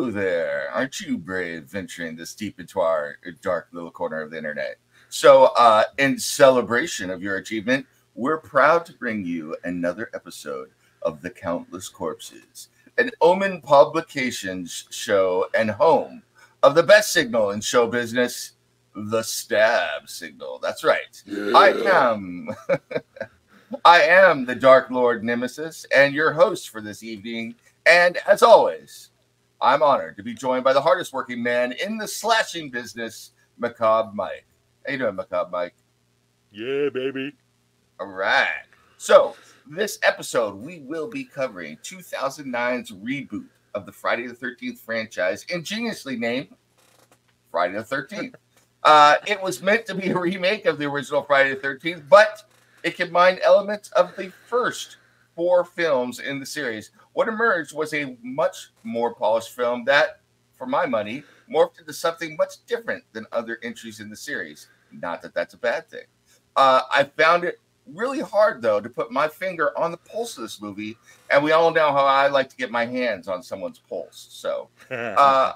Hello there. Aren't you brave venturing this deep into our dark little corner of the internet? So, uh, in celebration of your achievement, we're proud to bring you another episode of The Countless Corpses, an Omen Publications show and home of the best signal in show business, the stab signal. That's right. Yeah. I am. I am the Dark Lord Nemesis and your host for this evening. And as always, I'm honored to be joined by the hardest working man in the slashing business, Macabre Mike. How you doing, Macabre Mike? Yeah, baby. All right. So this episode, we will be covering 2009's reboot of the Friday the 13th franchise, ingeniously named Friday the 13th. Uh, it was meant to be a remake of the original Friday the 13th, but it combined elements of the first four films in the series. What emerged was a much more polished film that, for my money, morphed into something much different than other entries in the series. Not that that's a bad thing. Uh, I found it really hard though to put my finger on the pulse of this movie, and we all know how I like to get my hands on someone's pulse. So, uh,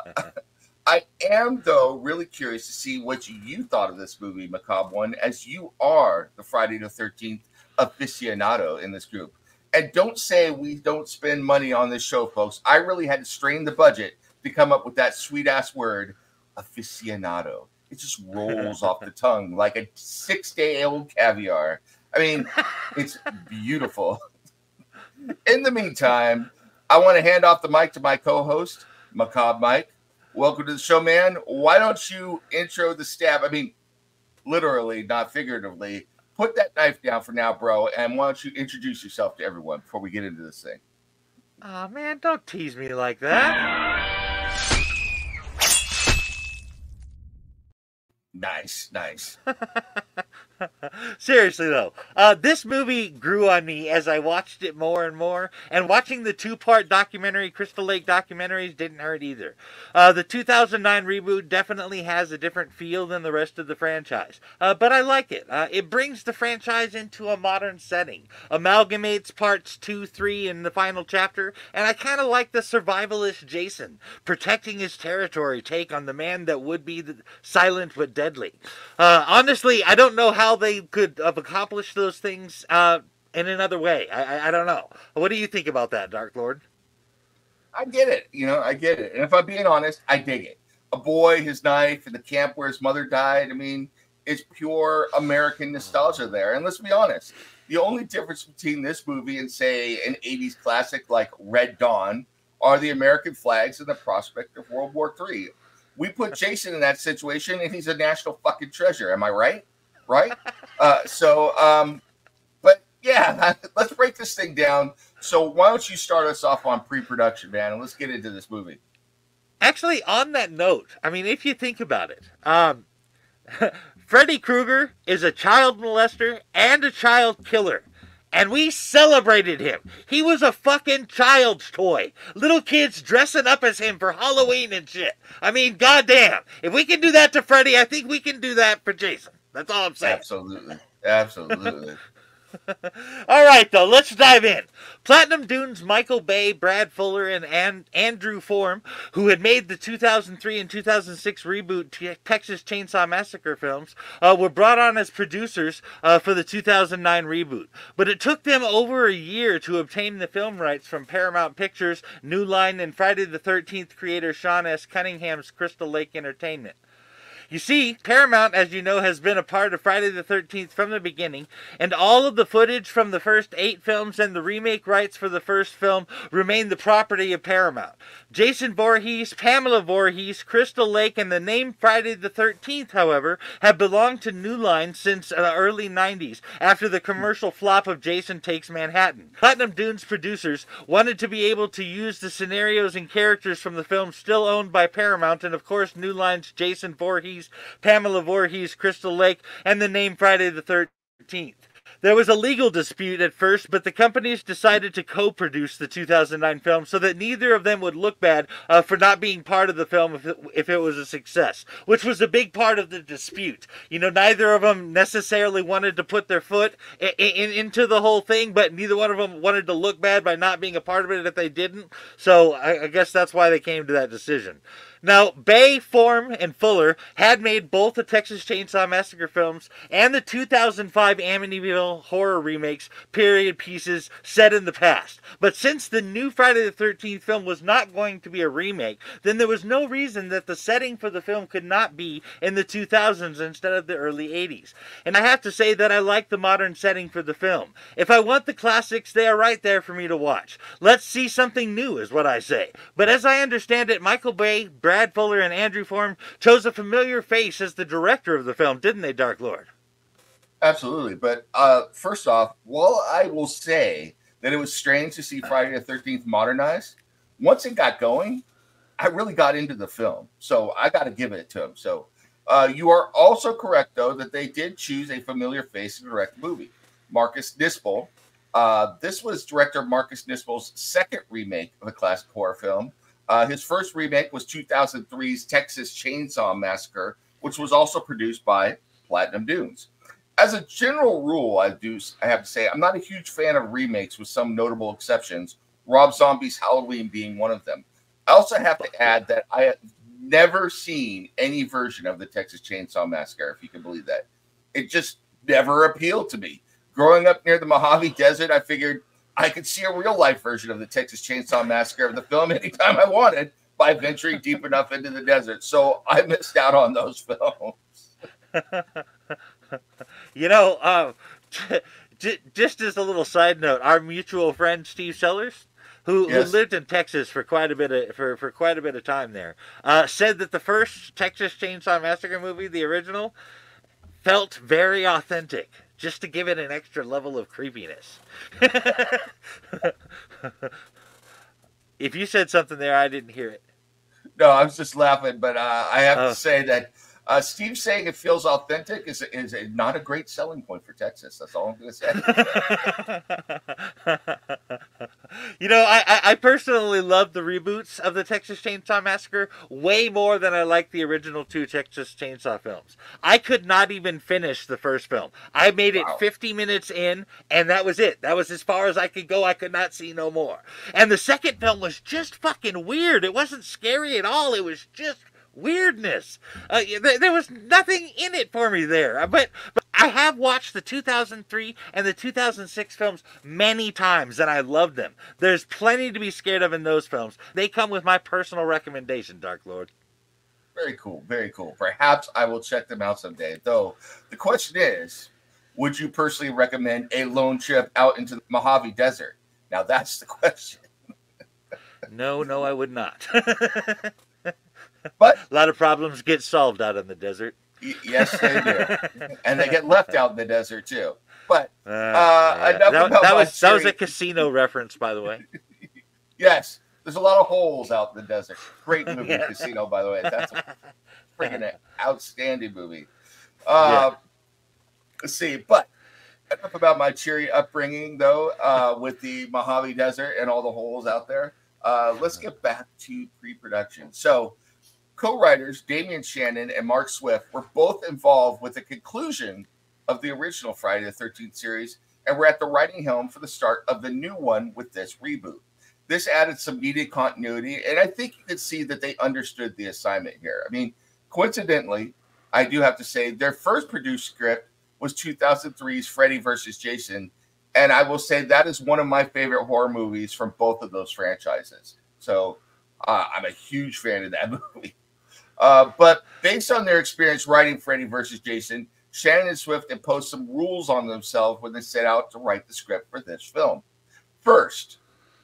I am though really curious to see what you thought of this movie, Macabre One, as you are the Friday the Thirteenth aficionado in this group. And don't say we don't spend money on this show, folks. I really had to strain the budget to come up with that sweet ass word, aficionado. It just rolls off the tongue like a six day old caviar. I mean, it's beautiful. In the meantime, I want to hand off the mic to my co host, Macabre Mike. Welcome to the show, man. Why don't you intro the stab? I mean, literally, not figuratively. Put that knife down for now, bro. And why don't you introduce yourself to everyone before we get into this thing? Oh, man, don't tease me like that. Nice, nice. Seriously though, uh, this movie grew on me as I watched it more and more, and watching the two-part documentary, Crystal Lake documentaries, didn't hurt either. Uh, the 2009 reboot definitely has a different feel than the rest of the franchise, uh, but I like it. Uh, it brings the franchise into a modern setting, amalgamates parts two, three, and the final chapter, and I kind of like the survivalist Jason protecting his territory take on the man that would be the silent but deadly. Uh, honestly, I don't know how they could have accomplished those things uh, in another way. I, I, I don't know. What do you think about that, Dark Lord? I get it. You know, I get it. And if I'm being honest, I dig it. A boy, his knife, in the camp where his mother died. I mean, it's pure American nostalgia there. And let's be honest, the only difference between this movie and, say, an 80s classic like Red Dawn are the American flags and the prospect of World War III. We put Jason in that situation, and he's a national fucking treasure. Am I right? Right? Uh, so, um, but yeah, let's break this thing down. So, why don't you start us off on pre-production, man, and let's get into this movie. Actually, on that note, I mean, if you think about it, um, Freddy Krueger is a child molester and a child killer. And we celebrated him. He was a fucking child's toy. Little kids dressing up as him for Halloween and shit. I mean, goddamn. If we can do that to Freddy, I think we can do that for Jason. That's all I'm saying. Absolutely. Absolutely. All right, though, let's dive in. Platinum Dunes Michael Bay, Brad Fuller, and An- Andrew Form, who had made the 2003 and 2006 reboot T- Texas Chainsaw Massacre films, uh, were brought on as producers uh, for the 2009 reboot. But it took them over a year to obtain the film rights from Paramount Pictures, New Line, and Friday the 13th creator Sean S. Cunningham's Crystal Lake Entertainment. You see, Paramount, as you know, has been a part of Friday the 13th from the beginning, and all of the footage from the first eight films and the remake rights for the first film remain the property of Paramount. Jason Voorhees, Pamela Voorhees, Crystal Lake, and the name Friday the 13th, however, have belonged to New Line since the early 90s, after the commercial flop of Jason Takes Manhattan. Platinum Dunes producers wanted to be able to use the scenarios and characters from the film still owned by Paramount, and of course, New Line's Jason Voorhees Voorhees, Pamela Voorhees, Crystal Lake, and the name Friday the 13th. There was a legal dispute at first, but the companies decided to co produce the 2009 film so that neither of them would look bad uh, for not being part of the film if it, if it was a success, which was a big part of the dispute. You know, neither of them necessarily wanted to put their foot in, in, into the whole thing, but neither one of them wanted to look bad by not being a part of it if they didn't. So I, I guess that's why they came to that decision. Now, Bay, Form, and Fuller had made both the Texas Chainsaw Massacre films and the 2005 Amityville horror remakes period pieces set in the past. But since the new Friday the 13th film was not going to be a remake, then there was no reason that the setting for the film could not be in the 2000s instead of the early 80s. And I have to say that I like the modern setting for the film. If I want the classics, they are right there for me to watch. Let's see something new, is what I say. But as I understand it, Michael Bay, Brad Brad Fuller and Andrew Form chose a familiar face as the director of the film, didn't they, Dark Lord? Absolutely. But uh, first off, while I will say that it was strange to see Friday the 13th modernized, once it got going, I really got into the film. So I got to give it to him. So uh, you are also correct, though, that they did choose a familiar face to direct the movie. Marcus Nispel. Uh, this was director Marcus Nispel's second remake of a classic horror film. Uh, his first remake was 2003's Texas Chainsaw Massacre, which was also produced by Platinum Dunes. As a general rule, I do I have to say I'm not a huge fan of remakes, with some notable exceptions. Rob Zombie's Halloween being one of them. I also have to add that I have never seen any version of the Texas Chainsaw Massacre, if you can believe that. It just never appealed to me. Growing up near the Mojave Desert, I figured I could see a real life version of the Texas Chainsaw Massacre of the film anytime I wanted by venturing deep enough into the desert. So I missed out on those films. you know, um, just as a little side note, our mutual friend Steve Sellers, who, yes. who lived in Texas for quite a bit of for, for quite a bit of time there, uh, said that the first Texas Chainsaw Massacre movie, the original, felt very authentic just to give it an extra level of creepiness. if you said something there, I didn't hear it. No, I was just laughing, but uh, I have oh. to say that uh, Steve saying it feels authentic is is a, not a great selling point for Texas. That's all I'm going to say. you know, I, I personally love the reboots of the Texas Chainsaw Massacre way more than I like the original two Texas Chainsaw films. I could not even finish the first film. I made it wow. 50 minutes in, and that was it. That was as far as I could go. I could not see no more. And the second film was just fucking weird. It wasn't scary at all. It was just weirdness. Uh, there, there, was nothing in it for me there. Uh, but, but I have watched the 2003 and the 2006 films many times, and I loved them. There's plenty to be scared of in those films. They come with my personal recommendation, Dark Lord. Very cool, very cool. Perhaps I will check them out someday. Though the question is, would you personally recommend a lone trip out into the Mojave Desert? Now that's the question. no, no, I would not. But a lot of problems get solved out in the desert. yes, they do, and they get left out in the desert too. But uh, uh, yeah. that, that was that was a casino reference, by the way. yes, there's a lot of holes out in the desert. Great movie, yeah. Casino, by the way. That's a freaking outstanding movie. Uh, yeah. Let's see, but enough about my cheery upbringing, though, uh, with the Mojave Desert and all the holes out there. Uh, let's get back to pre-production. So co-writers Damian Shannon and Mark Swift were both involved with the conclusion of the original Friday the 13th series and were at the writing helm for the start of the new one with this reboot. This added some needed continuity, and I think you could see that they understood the assignment here. I mean, coincidentally, I do have to say their first produced script was 2003's Freddy versus Jason, and I will say that is one of my favorite horror movies from both of those franchises. So uh, I'm a huge fan of that movie. Uh, but based on their experience writing Freddy versus Jason, Shannon and Swift imposed some rules on themselves when they set out to write the script for this film. First,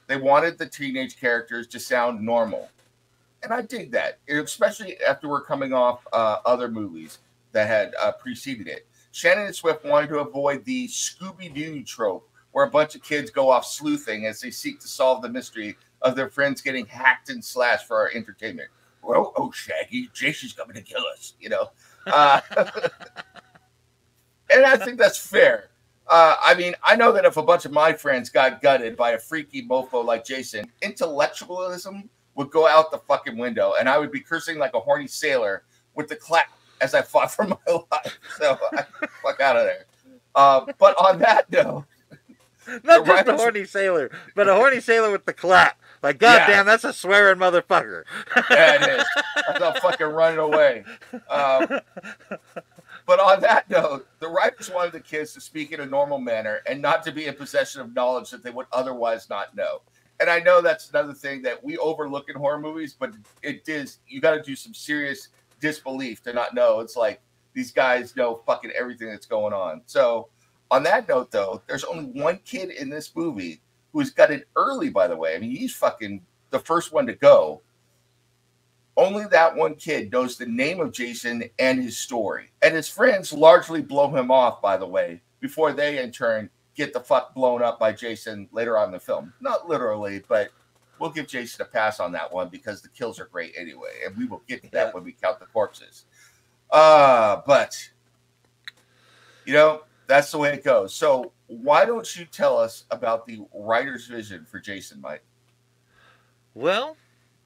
they wanted the teenage characters to sound normal. And I dig that, especially after we're coming off uh, other movies that had uh, preceded it. Shannon and Swift wanted to avoid the Scooby Doo trope where a bunch of kids go off sleuthing as they seek to solve the mystery of their friends getting hacked and slashed for our entertainment well, oh, Shaggy, Jason's coming to kill us, you know. Uh, and I think that's fair. Uh, I mean, I know that if a bunch of my friends got gutted by a freaky mofo like Jason, intellectualism would go out the fucking window, and I would be cursing like a horny sailor with the clap as I fought for my life. So I fuck out of there. Uh, but on that note, not just a horny sailor, but a horny sailor with the clap. Like, goddamn, yeah. that's a swearing motherfucker. yeah, it is. I'm fucking running away. Um, but on that note, the writers wanted the kids to speak in a normal manner and not to be in possession of knowledge that they would otherwise not know. And I know that's another thing that we overlook in horror movies, but it is you got to do some serious disbelief to not know. It's like these guys know fucking everything that's going on. So, on that note, though, there's only one kid in this movie who's got it early. By the way, I mean he's fucking the first one to go only that one kid knows the name of Jason and his story. And his friends largely blow him off, by the way, before they in turn get the fuck blown up by Jason later on in the film. Not literally, but we'll give Jason a pass on that one because the kills are great anyway. And we will get to that yeah. when we count the corpses. Uh, but you know, that's the way it goes. So why don't you tell us about the writer's vision for Jason, Mike? Well,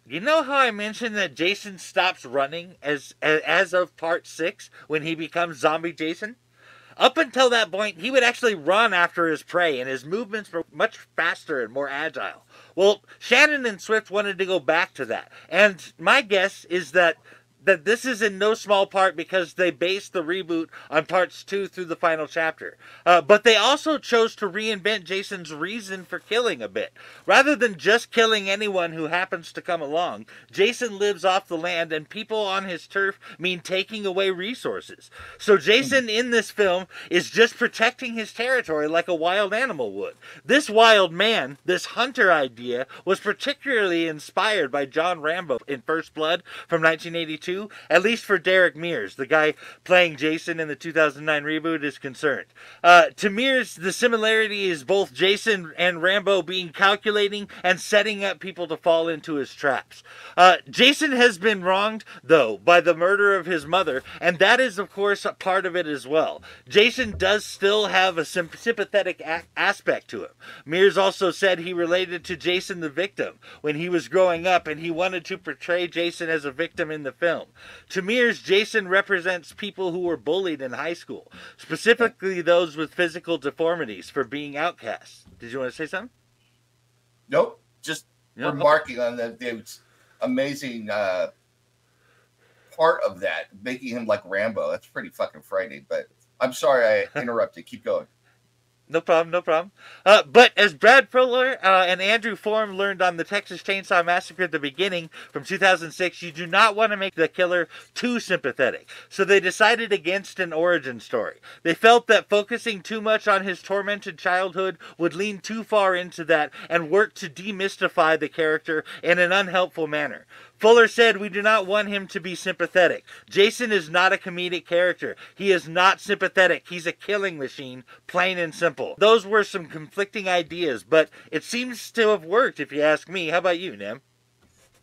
you know how I mentioned that Jason stops running as as of part six when he becomes zombie Jason? Up until that point, he would actually run after his prey, and his movements were much faster and more agile. Well, Shannon and Swift wanted to go back to that, and my guess is that that this is in no small part because they based the reboot on parts two through the final chapter. Uh, but they also chose to reinvent Jason's reason for killing a bit. Rather than just killing anyone who happens to come along, Jason lives off the land and people on his turf mean taking away resources. So Jason in this film is just protecting his territory like a wild animal would. This wild man, this hunter idea, was particularly inspired by John Rambo in First Blood from 1982 at least for Derek Mears, the guy playing Jason in the 2009 reboot, is concerned. Uh, to Mears, the similarity is both Jason and Rambo being calculating and setting up people to fall into his traps. Uh, Jason has been wronged, though, by the murder of his mother, and that is, of course, a part of it as well. Jason does still have a sympathetic a- aspect to him. Mears also said he related to Jason the victim when he was growing up, and he wanted to portray Jason as a victim in the film film. To Mears, Jason represents people who were bullied in high school, specifically those with physical deformities for being outcasts. Did you want to say something? Nope. Just remarking on the, the amazing uh, part of that, making him like Rambo. That's pretty fucking frightening. But I'm sorry I interrupted. Keep going. No problem, no problem. Uh, but as Brad Fuller uh, and Andrew Form learned on the Texas Chainsaw Massacre at the beginning from 2006, you do not want to make the killer too sympathetic. So they decided against an origin story. They felt that focusing too much on his tormented childhood would lean too far into that and work to demystify the character in an unhelpful manner. Fuller said, We do not want him to be sympathetic. Jason is not a comedic character. He is not sympathetic. He's a killing machine, plain and simple. Those were some conflicting ideas, but it seems to have worked, if you ask me. How about you, Nem?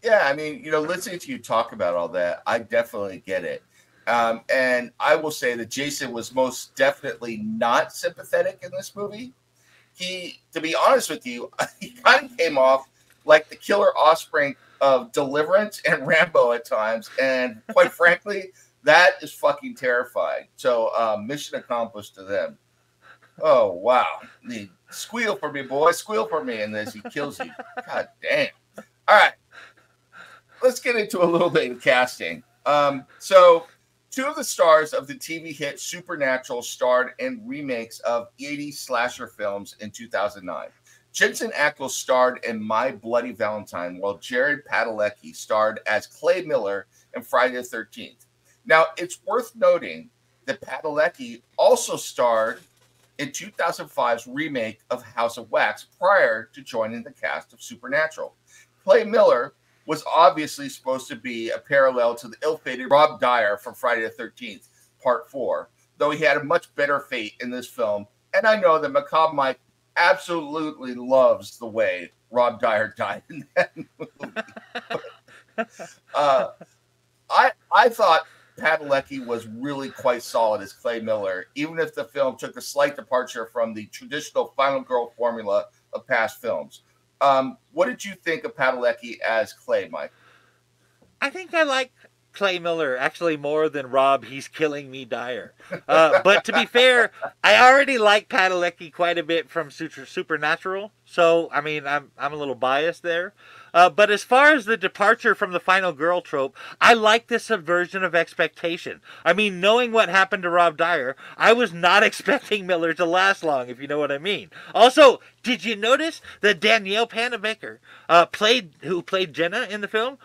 Yeah, I mean, you know, listening to you talk about all that, I definitely get it. Um, and I will say that Jason was most definitely not sympathetic in this movie. He, to be honest with you, he kind of came off like the killer offspring of Deliverance and Rambo at times, and quite frankly, that is fucking terrifying. So, um, mission accomplished to them. Oh wow, the squeal for me, boy, squeal for me, and as he kills you. God damn. All right, let's get into a little bit of casting. Um, so, two of the stars of the TV hit Supernatural starred in remakes of 80 slasher films in 2009. Jensen Ackles starred in My Bloody Valentine, while Jared Padalecki starred as Clay Miller in Friday the 13th. Now, it's worth noting that Padalecki also starred in 2005's remake of House of Wax prior to joining the cast of Supernatural. Clay Miller was obviously supposed to be a parallel to the ill-fated Rob Dier from Friday the 13th, Part 4, though he had a much better fate in this film. And I know that Macabre Mike absolutely loves the way Rob Dier died in that movie. uh, I I thought Padalecki was really quite solid as Clay Miller, even if the film took a slight departure from the traditional Final Girl formula of past films. Um, what did you think of Padalecki as Clay, Mike? I think I like Clay Miller actually more than Rob. He's killing me, dire. Uh, but to be fair, I already like Padalecki quite a bit from Supernatural, so I mean I'm I'm a little biased there. Uh, but as far as the departure from the final girl trope, I like this subversion of expectation. I mean, knowing what happened to Rob Dier, I was not expecting Miller to last long, if you know what I mean. Also, did you notice that Danielle Panabaker uh, played who played Jenna in the film?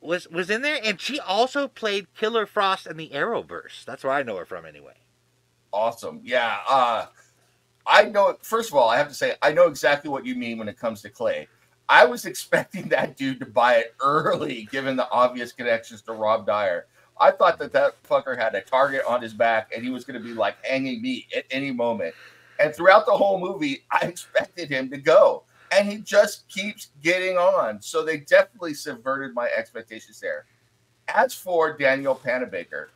Was was in there, and she also played Killer Frost in the Arrowverse. That's where I know her from, anyway. Awesome, yeah. Uh, I know. First of all, I have to say I know exactly what you mean when it comes to Clay I was expecting that dude to buy it early, given the obvious connections to Rob Dier. I thought that that fucker had a target on his back and he was going to be like hanging me at any moment. And throughout the whole movie, I expected him to go. And he just keeps getting on. So they definitely subverted my expectations there. As for Danielle Panabaker,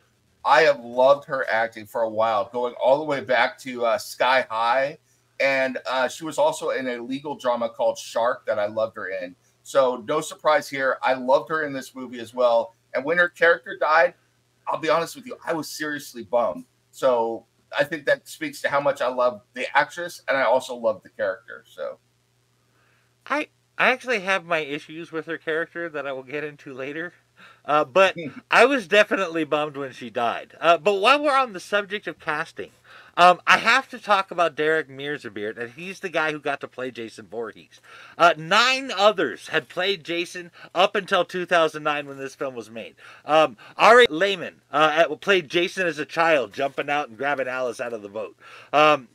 I have loved her acting for a while, going all the way back to uh, Sky High and uh, she was also in a legal drama called Shark that I loved her in. So no surprise here. I loved her in this movie as well. And when her character died, I'll be honest with you, I was seriously bummed. So I think that speaks to how much I love the actress and I also love the character. So I I actually have my issues with her character that I will get into later. Uh, but I was definitely bummed when she died. Uh, but while we're on the subject of casting, um, I have to talk about Derek Mearsebeard, and he's the guy who got to play Jason Voorhees. Uh, nine others had played Jason up until 2009 when this film was made. Um, Ari Lehman uh, played Jason as a child, jumping out and grabbing Alice out of the boat. Um,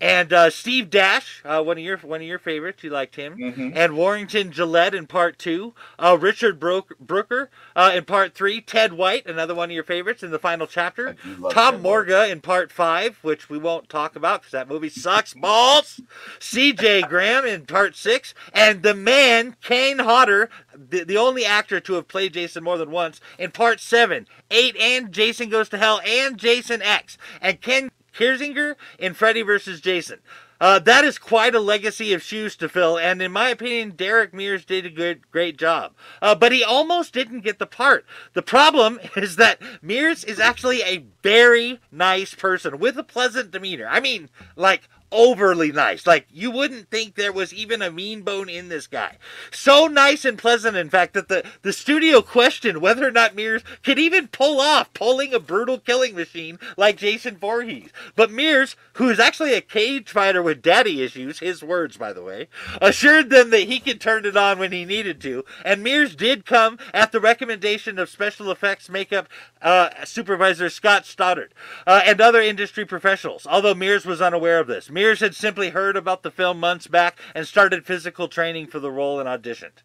and uh, Steve Dash, uh, one of your one of your favorites, you liked him, mm-hmm. and Warrington Gillette in part two, uh, Richard Bro- Brooker uh, in part three, Ted White, another one of your favorites in the final chapter, Tom Ted Morga White. in part five, which we won't talk about because that movie sucks balls, C.J. Graham in part six, and the man Kane Hodder, the, the only actor to have played Jason more than once in part seven, eight, and Jason Goes to Hell and Jason X, and Ken Kirzinger in Freddy vs. Jason. Uh, that is quite a legacy of shoes to fill, and in my opinion, Derek Mears did a good, great job. Uh, but he almost didn't get the part. The problem is that Mears is actually a very nice person with a pleasant demeanor. I mean, like overly nice. Like you wouldn't think there was even a mean bone in this guy. So nice and pleasant, in fact, that the, the studio questioned whether or not Mears could even pull off pulling a brutal killing machine like Jason Voorhees. But Mears, who is actually a cage fighter with daddy issues, his words by the way, assured them that he could turn it on when he needed to. And Mears did come at the recommendation of special effects makeup uh, supervisor Scott Stoddard uh, and other industry professionals. Although Mears was unaware of this. Mears Mears had simply heard about the film months back and started physical training for the role and auditioned.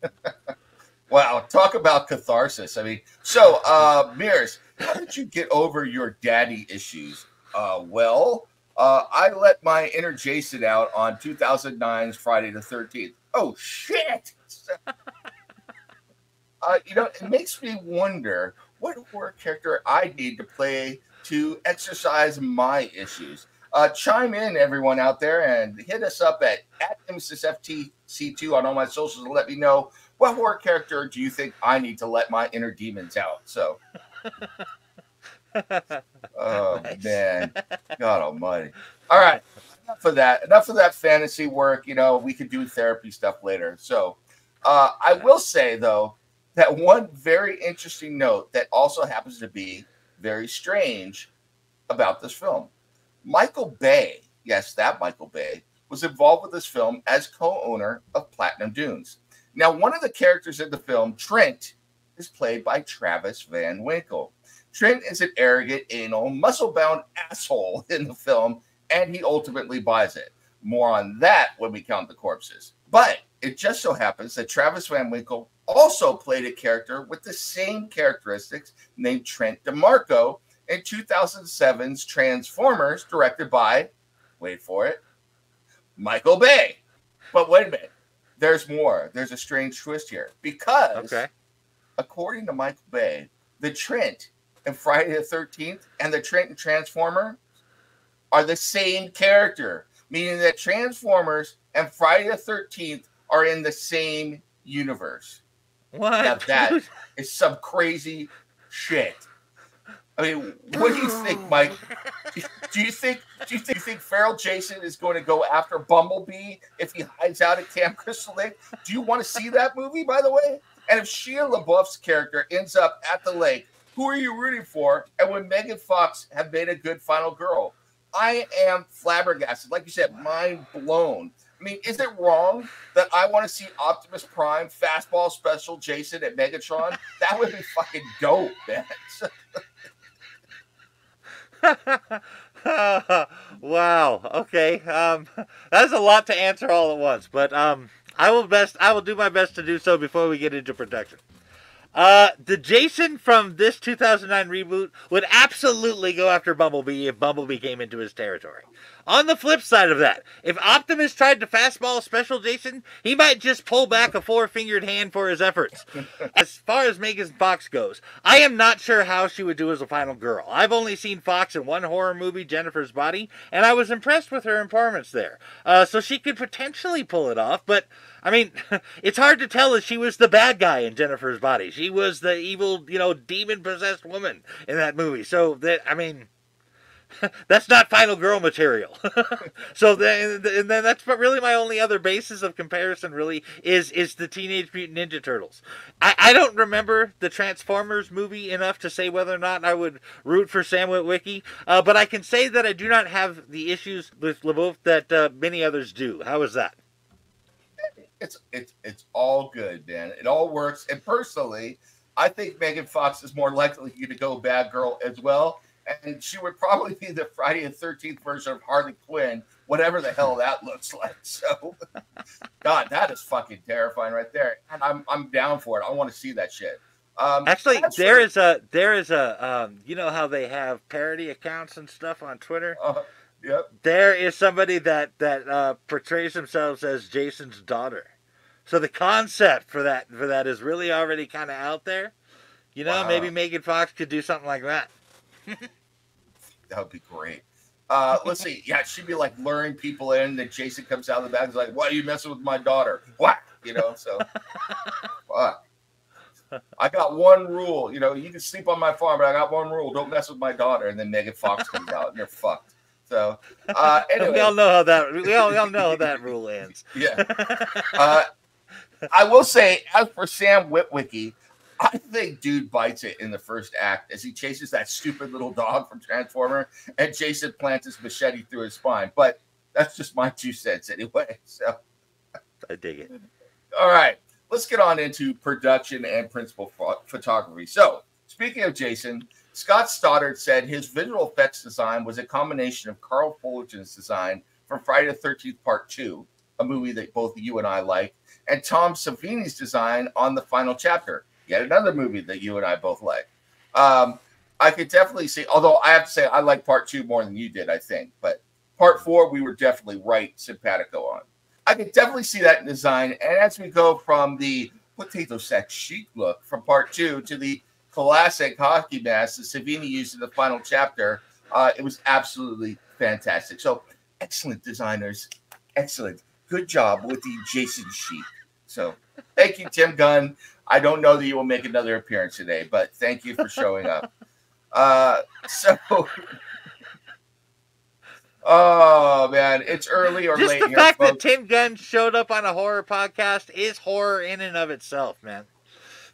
wow, talk about catharsis. I mean, so uh, Mears, how did you get over your daddy issues? Uh, well, uh, I let my inner Jason out on 2009's Friday the 13th. Oh shit! uh, you know, it makes me wonder what horror character I need to play to exercise my issues. Uh, chime in, everyone out there, and hit us up at, at FTC2 on all my socials and let me know what horror character do you think I need to let my inner demons out. So, oh nice. man, God Almighty! All right, enough of that. Enough of that fantasy work. You know, we could do therapy stuff later. So, uh, I will say though that one very interesting note that also happens to be very strange about this film Michael Bay, yes, that Michael Bay, was involved with this film as co owner of Platinum Dunes. Now, one of the characters in the film, Trent, is played by Travis Van Winkle. Trent is an arrogant, anal, muscle bound asshole in the film, and he ultimately buys it. More on that when we count the corpses. But it just so happens that Travis Van Winkle also played a character with the same characteristics named Trent DeMarco in 2007's Transformers, directed by, wait for it, Michael Bay. But wait a minute, there's more. There's a strange twist here because, okay. according to Michael Bay, the Trent in Friday the 13th and the Trent in Transformer are the same character, meaning that Transformers and Friday the 13th are in the same universe. What? Now that is some crazy shit. I mean, what do you think, Mike? Do you think do you think, you think Feral Jason is going to go after Bumblebee if he hides out at Camp Crystal Lake? Do you want to see that movie, by the way? And if Shia LaBeouf's character ends up at the lake, who are you rooting for? And when Megan Fox have made a good final girl, I am flabbergasted. Like you said, mind blown. I mean, is it wrong that I want to see Optimus Prime fastball special Jason at Megatron? That would be fucking dope, man. wow. Okay. Um, that's a lot to answer all at once, but um, I will best. I will do my best to do so before we get into production. Uh, the Jason from this 2009 reboot would absolutely go after Bumblebee if Bumblebee came into his territory. On the flip side of that, if Optimus tried to fastball Special Jason, he might just pull back a four fingered hand for his efforts. as far as Megan Fox goes, I am not sure how she would do as a final girl. I've only seen Fox in one horror movie, Jennifer's Body, and I was impressed with her performance there. Uh, so she could potentially pull it off, but I mean, it's hard to tell if she was the bad guy in Jennifer's Body. She was the evil, you know, demon possessed woman in that movie. So that I mean, that's not final girl material. so then, and then that's really my only other basis of comparison. Really is is the Teenage Mutant Ninja Turtles. I, I don't remember the Transformers movie enough to say whether or not I would root for Sam Witwicky, uh, but I can say that I do not have the issues with LaBeouf that uh, many others do. How is that? It's it's it's all good, man. It all works. And personally, I think Megan Fox is more likely to go bad girl as well and she would probably be the Friday the Thirteenth version of Harley Quinn, whatever the hell that looks like. So, God, that is fucking terrifying right there, and I'm I'm down for it. I want to see that shit. Um, Actually, there is a there is a um, you know how they have parody accounts and stuff on Twitter. Uh, yep. There is somebody that that uh, portrays themselves as Jason's daughter. So the concept for that for that is really already kind of out there. You know, wow. maybe Megan Fox could do something like that. that would be great. Uh, let's see. Yeah, she'd be like luring people in. Then Jason comes out of the bag. He's like, "Why are you messing with my daughter?" What? You know. So, fuck. I got one rule. You know, you can sleep on my farm, but I got one rule: don't mess with my daughter. And then Megan Fox comes out, and you're fucked. So, uh, anyway. we all know how that we all, we all know how that rule ends. Yeah. Uh, I will say, as for Sam Witwicky, I think dude bites it in the first act as he chases that stupid little dog from Transformer, and Jason plants his machete through his spine. But that's just my two cents anyway. So I dig it. All right, let's get on into production and principal photography. So speaking of Jason, Scott Stoddard said his visual effects design was a combination of Carl Fullerton's design from Friday the Thirteenth Part Two, a movie that both you and I like, and Tom Savini's design on the final chapter Yet another movie that you and I both like. Um, I could definitely see, although I have to say I like part two more than you did, I think. But part four, we were definitely right simpatico on. I could definitely see that in design. And as we go from the potato sack chic look from part two to the classic hockey mask that Savini used in the final chapter, uh, it was absolutely fantastic. So excellent designers. Excellent. Good job with the Jason sheet. So thank you, Tim Gunn. I don't know that you will make another appearance today, but thank you for showing up. Uh, so, oh man, it's early or Just late. the here, fact folks. that Tim Gunn showed up on a horror podcast is horror in and of itself, man.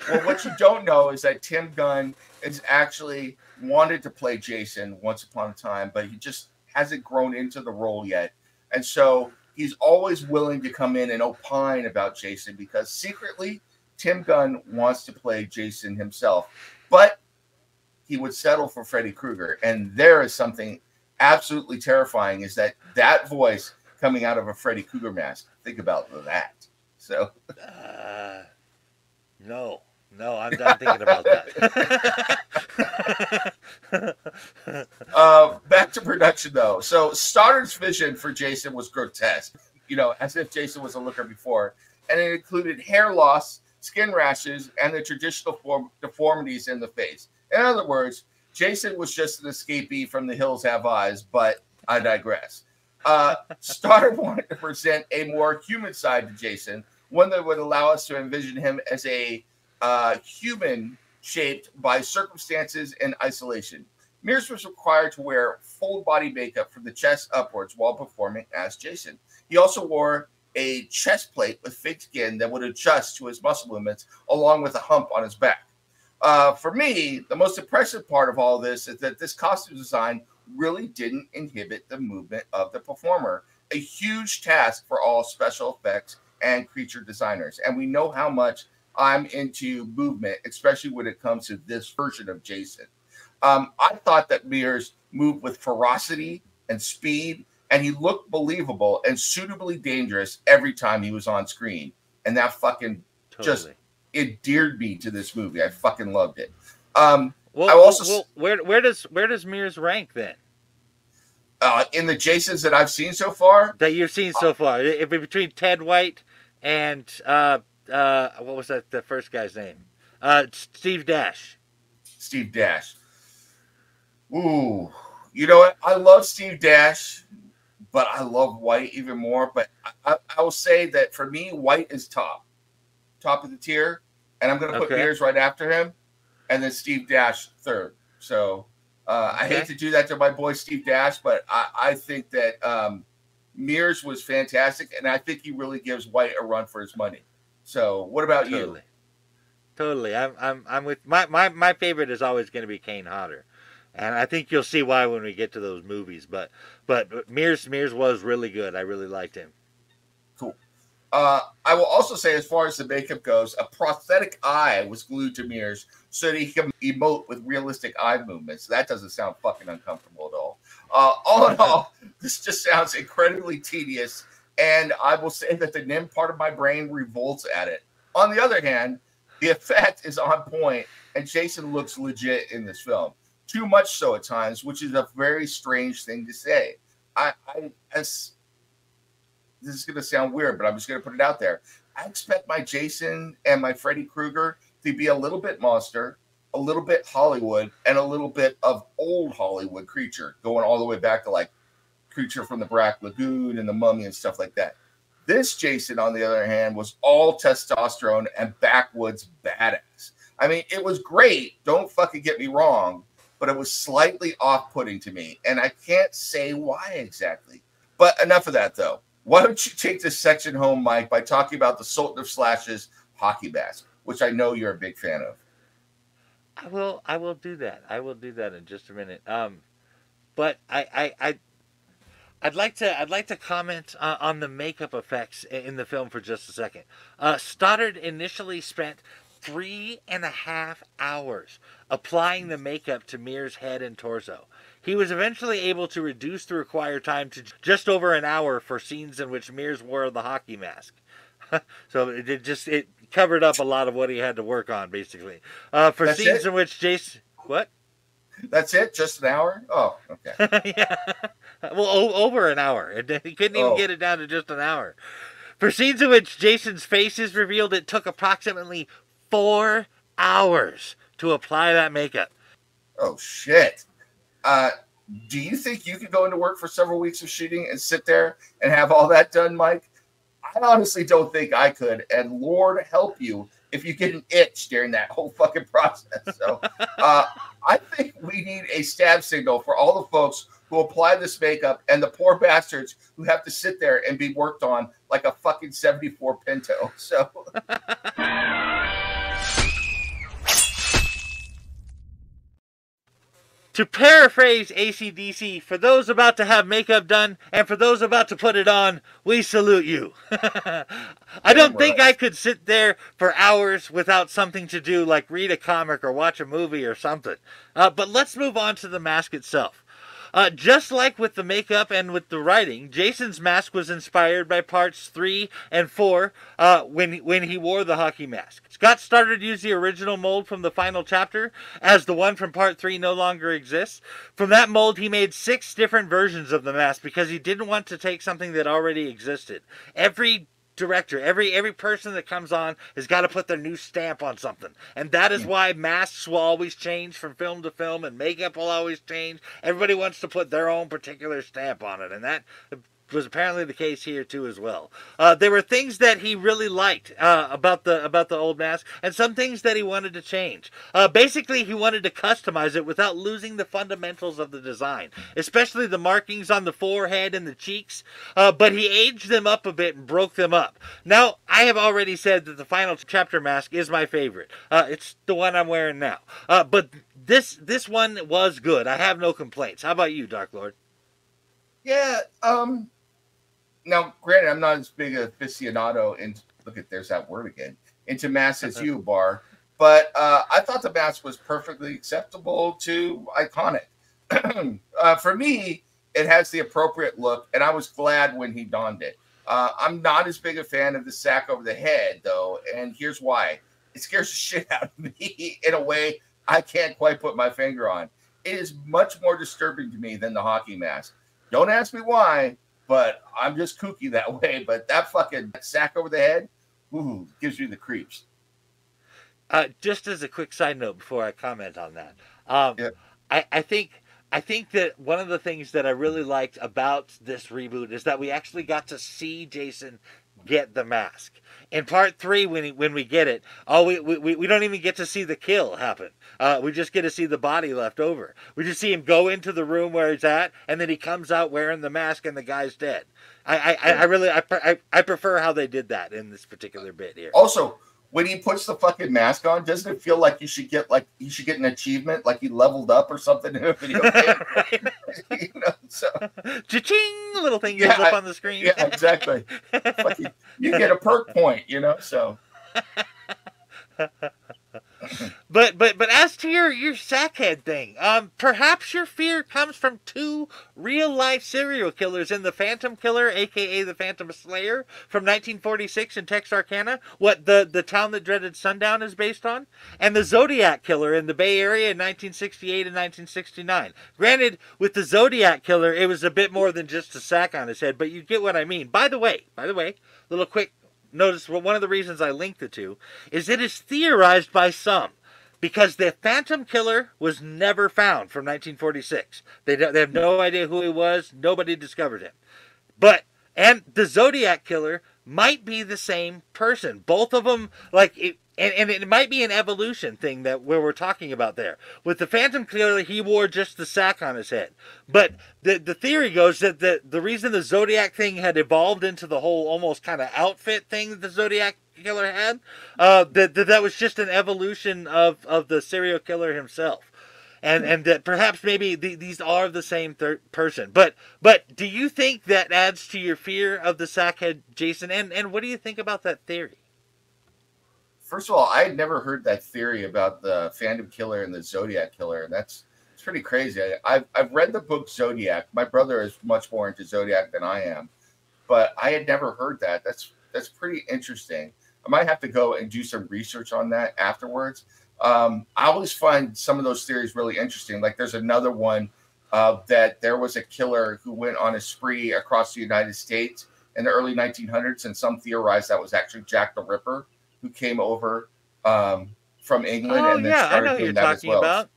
Well, what you don't know is that Tim Gunn is actually wanted to play Jason once upon a time, but he just hasn't grown into the role yet, and so he's always willing to come in and opine about Jason because secretly Tim Gunn wants to play Jason himself, but he would settle for Freddy Krueger. And there is something absolutely terrifying is that that voice coming out of a Freddy Krueger mask. Think about that. So, uh, no, no, I'm done thinking about that. uh, back to production though. So, Stoddard's vision for Jason was grotesque, you know, as if Jason was a looker before, and it included hair loss skin rashes, and the traditional form deformities in the face. In other words, Jason was just an escapee from the Hills Have Eyes, but I digress. Uh, Stoddard wanted to present a more human side to Jason, one that would allow us to envision him as a uh, human shaped by circumstances and isolation. Mears was required to wear full body makeup from the chest upwards while performing as Jason. He also wore a chest plate with fake skin that would adjust to his muscle movements, along with a hump on his back. Uh, for me, the most impressive part of all this is that this costume design really didn't inhibit the movement of the performer, a huge task for all special effects and creature designers. And we know how much I'm into movement, especially when it comes to this version of Jason. Um, I thought that Mears moved with ferocity and speed, and he looked believable and suitably dangerous every time he was on screen. And that fucking totally. just endeared me to this movie. I fucking loved it. Um, well, I also well, where where does where does Mears rank then? Uh, in the Jasons that I've seen so far, that you've seen so uh, far, if between Ted White and uh, uh, what was that the first guy's name? Uh, Steve Dash. Steve Dash. Ooh, you know what? I love Steve Dash, but I love White even more. But I, I will say that for me, White is top, top of the tier, and I'm going to put okay. Mears right after him, and then Steve Dash third. So uh, I hate to do that to my boy Steve Dash, but I, I think that um, Mears was fantastic, and I think he really gives White a run for his money. So, what about totally. you? Totally, I'm I'm I'm with my my my favorite is always going to be Kane Hodder, and I think you'll see why when we get to those movies. But but Mears Mears was really good. I really liked him. Cool. Uh, I will also say, as far as the makeup goes, a prosthetic eye was glued to Mears so that he can emote with realistic eye movements. That doesn't sound fucking uncomfortable at all. Uh, all in all, this just sounds incredibly tedious and I will say that the NIM part of my brain revolts at it. On the other hand, the effect is on point, and Jason looks legit in this film. Too much so at times, which is a very strange thing to say. I, I as this is going to sound weird, but I'm just going to put it out there. I expect my Jason and my Freddy Krueger to be a little bit monster, a little bit Hollywood, and a little bit of old Hollywood creature, going all the way back to like creature from the Black Lagoon and the Mummy and stuff like that. This Jason, on the other hand, was all testosterone and backwoods badass. I mean, it was great. Don't fucking get me wrong, but it was slightly off putting to me. And I can't say why exactly. But enough of that, though. Why don't you take this section home, Mike, by talking about the Sultan of Slashes hockey mask, which I know you're a big fan of. I will. I will do that. I will do that in just a minute. Um, but I, I, I I'd like to I'd like to comment uh, on the makeup effects in the film for just a second. Uh, Stoddard initially spent three and a half hours applying the makeup to Mears' head and torso. He was eventually able to reduce the required time to just over an hour for scenes in which Mears wore the hockey mask. so it just it covered up a lot of what he had to work on, basically. Uh, for That's scenes it? in which Jason, what? That's it? Just an hour? Oh, okay. yeah. Well, o- over an hour. He couldn't even oh. get it down to just an hour. For scenes in which Jason's face is revealed, it took approximately four hours to apply that makeup. Oh, shit. Uh, do you think you could go into work for several weeks of shooting and sit there and have all that done, Mike? I honestly don't think I could. And Lord help you if you get an itch during that whole fucking process. So uh, I think we need a stab signal for all the folks who apply this makeup and the poor bastards who have to sit there and be worked on like a fucking 74 Pinto. So. To paraphrase AC/DC, for those about to have makeup done and for those about to put it on, we salute you. I don't think I could sit there for hours without something to do like read a comic or watch a movie or something. Uh, but let's move on to the mask itself. Uh, just like with the makeup and with the writing, Jason's mask was inspired by parts three and four uh, when when he wore the hockey mask. Scott Stoddard use the original mold from the final chapter, as the one from part three no longer exists. From that mold, he made six different versions of the mask because he didn't want to take something that already existed. Every director, every every person that comes on has got to put their new stamp on something, and that is why masks will always change from film to film, and makeup will always change. Everybody wants to put their own particular stamp on it, and that was apparently the case here too as well. Uh, there were things that he really liked uh, about the about the old mask, and some things that he wanted to change. Uh, basically, he wanted to customize it without losing the fundamentals of the design, especially the markings on the forehead and the cheeks. Uh, but he aged them up a bit and broke them up. Now, I have already said that the final chapter mask is my favorite. Uh, it's the one I'm wearing now. Uh, but this this one was good. I have no complaints. How about you, Dark Lord? Yeah, um, now, granted, I'm not as big a aficionado and look at there's that word again into mass as you, Bar, but uh, I thought the mask was perfectly acceptable to iconic. uh, for me, it has the appropriate look, and I was glad when he donned it. Uh, I'm not as big a fan of the sack over the head, though, and here's why: it scares the shit out of me in a way I can't quite put my finger on. It is much more disturbing to me than the hockey mask. Don't ask me why, but I'm just kooky that way. But that fucking sack over the head, ooh, gives you the creeps. Uh, just as a quick side note before I comment on that, um, yeah. I, I think I think that one of the things that I really liked about this reboot is that we actually got to see Jason get the mask. In part three, when he, when we get it, oh, we, we, we don't even get to see the kill happen. Uh, we just get to see the body left over. We just see him go into the room where he's at, and then he comes out wearing the mask, and the guy's dead. I I, I really I, I, I prefer how they did that in this particular bit here. Also, when he puts the fucking mask on, doesn't it feel like you should get like you should get an achievement, like he leveled up or something in a video game? you know, so cha-ching, little thing goes yeah, up on the screen. Yeah, exactly. you, you get a perk point, you know. So but but but as to your your sackhead thing, um, perhaps your fear comes from two real life serial killers in the Phantom Killer, aka the Phantom Slayer, from 1946 in Texarkana, what the the town that dreaded sundown is based on, and the Zodiac Killer in the Bay Area in 1968 and 1969. Granted, with the Zodiac Killer, it was a bit more than just a sack on his head, but you get what I mean. By the way, by the way, little quick notice well, one of the reasons I linked the two is it is theorized by some because the Phantom Killer was never found from 1946. They, they have no idea who he was. Nobody discovered him. But and the Zodiac Killer might be the same person. Both of them, like it, and, and it might be an evolution thing that where we're talking about there. With the Phantom Killer, he wore just the sack on his head. But the the theory goes that the the reason the Zodiac thing had evolved into the whole almost kind of outfit thing that the Zodiac killer had, uh, that, that that was just an evolution of of the serial killer himself. And, and that perhaps maybe the, these are the same thir- person, but but do you think that adds to your fear of the sackhead Jason? And and what do you think about that theory? First of all, I had never heard that theory about the Phantom Killer and the Zodiac Killer, and that's it's pretty crazy. I, have I've read the book Zodiac. My brother is much more into Zodiac than I am, but I had never heard that. That's that's pretty interesting. I might have to go and do some research on that afterwards. Um, I always find some of those theories really interesting. Like there's another one uh, that there was a killer who went on a spree across the United States in the early 1900s, and some theorize that was actually Jack the Ripper who came over um, from England oh, and then yeah, started I know doing that as well. About.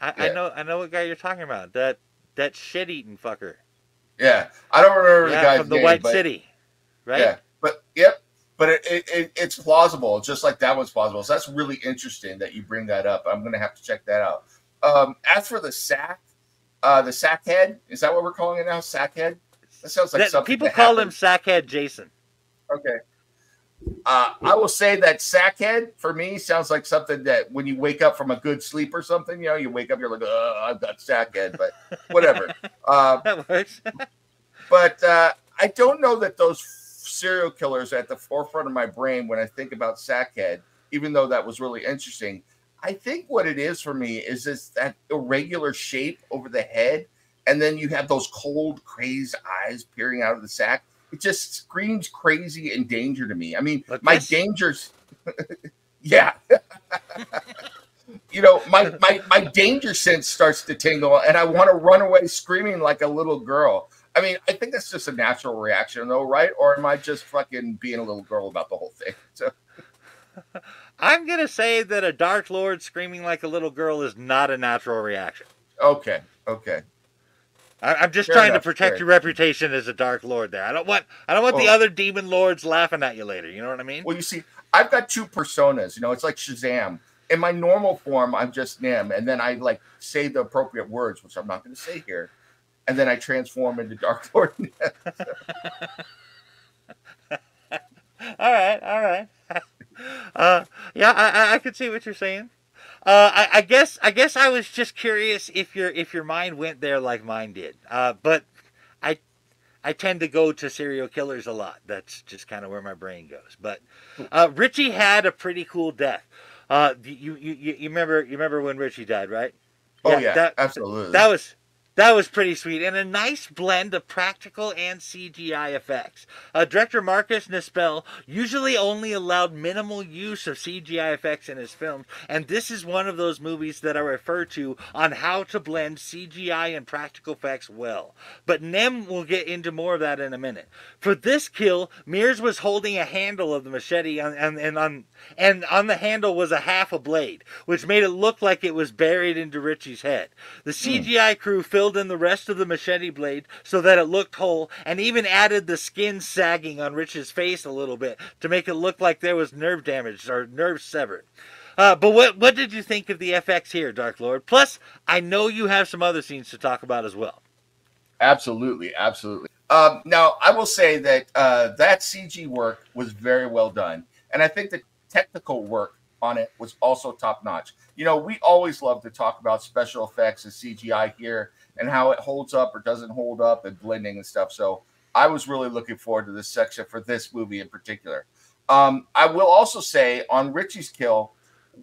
I, yeah. I, know I know what guy you're talking about. That that shit eating fucker. Yeah, I don't remember yeah, the guy from the name, White but, City, right? Yeah, but yep, but it, it, it, it's plausible, just like that one's plausible. So that's really interesting that you bring that up. I'm gonna have to check that out. Um, as for the sack, uh, the sack head, is that what we're calling it now? Sack head. That sounds like that, something. People call happened. him Sackhead Jason. Okay. Uh, I will say that sackhead for me sounds like something that when you wake up from a good sleep or something, you know, you wake up, you're like, oh, I've got sackhead, but whatever. Uh, that works. but uh, I don't know that those serial killers are at the forefront of my brain when I think about sackhead, even though that was really interesting. I think what it is for me is this that irregular shape over the head, and then you have those cold, crazed eyes peering out of the sack it just screams crazy and danger to me. I mean, but my dangers, yeah. you know, my, my my danger sense starts to tingle, and I want to run away screaming like a little girl. I mean, I think that's just a natural reaction, though, right? Or am I just fucking being a little girl about the whole thing? So. I'm gonna say that a Dark Lord screaming like a little girl is not a natural reaction. Okay, okay. I, am just Fair trying enough. to protect Fair. your reputation as a Dark Lord. There, I don't want I don't want well, the other demon lords laughing at you later. You know what I mean? Well, you see, I've got two personas. You know, it's like Shazam. In my normal form, I'm just Nim, and then I like say the appropriate words, which I'm not going to say here, and then I transform into Dark Lord. all right, all right. Uh, yeah, I, I could see what you're saying. Uh, I, I, guess I guess I was just curious if your if your mind went there like mine did. Uh, but I I tend to go to serial killers a lot. That's just kind of where my brain goes. But uh, Richie had a pretty cool death. Uh, you, you you remember you remember when Richie died, right? Oh yeah, yeah that, absolutely. That was that was pretty sweet, and a nice blend of practical and CGI effects. Uh, director Marcus Nispel usually only allowed minimal use of CGI effects in his films, and this is one of those movies that I refer to on how to blend CGI and practical effects well. But Nem will get into more of that in a minute. For this kill, Mears was holding a handle of the machete, and, and, and on and on the handle was a half a blade, which made it look like it was buried into Richie's head. The CGI mm. crew filled filled in the rest of the machete blade so that it looked whole, and even added the skin sagging on Rich's face a little bit to make it look like there was nerve damage or nerve severed. Uh, but what what did you think of the FX here, Dark Lord? Plus, I know you have some other scenes to talk about as well. Absolutely, absolutely. Um, now, I will say that uh, that CG work was very well done, and I think the technical work on it was also top notch. You know, we always love to talk about special effects and CGI here and how it holds up or doesn't hold up and blending and stuff. So I was really looking forward to this section for this movie in particular. Um, I will also say on Richie's kill,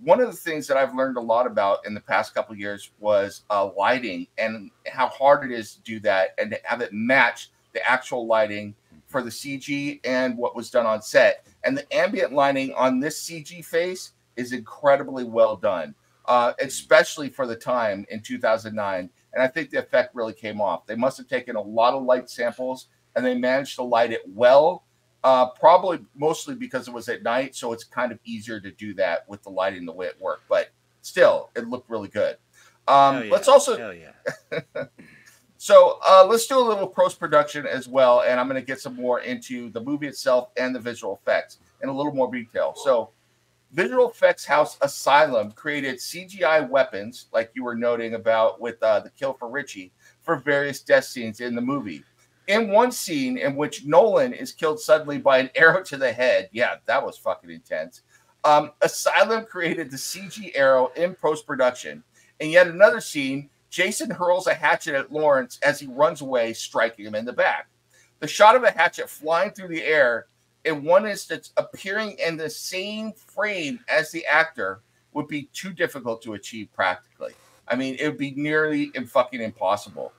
one of the things that I've learned a lot about in the past couple years was uh, lighting and how hard it is to do that and to have it match the actual lighting for the CG and what was done on set. And the ambient lighting on this CG face is incredibly well done, uh, especially for the time in 2009 and I think the effect really came off. They must have taken a lot of light samples and they managed to light it well. Uh, probably mostly because it was at night, so it's kind of easier to do that with the lighting the way it worked. But still, it looked really good. Um, yeah. Let's also, yeah. so uh, let's do a little post production as well, and I'm going to get some more into the movie itself and the visual effects in a little more detail. So Visual effects house Asylum created CGI weapons, like you were noting about with uh, the kill for Richie, for various death scenes in the movie. In one scene in which Nolan is killed suddenly by an arrow to the head, yeah, that was fucking intense. Um, Asylum created the CG arrow in post production. And yet another scene, Jason hurls a hatchet at Lawrence as he runs away, striking him in the back. The shot of a hatchet flying through the air in one is instance appearing in the same frame as the actor would be too difficult to achieve practically. I mean, it would be nearly and fucking impossible.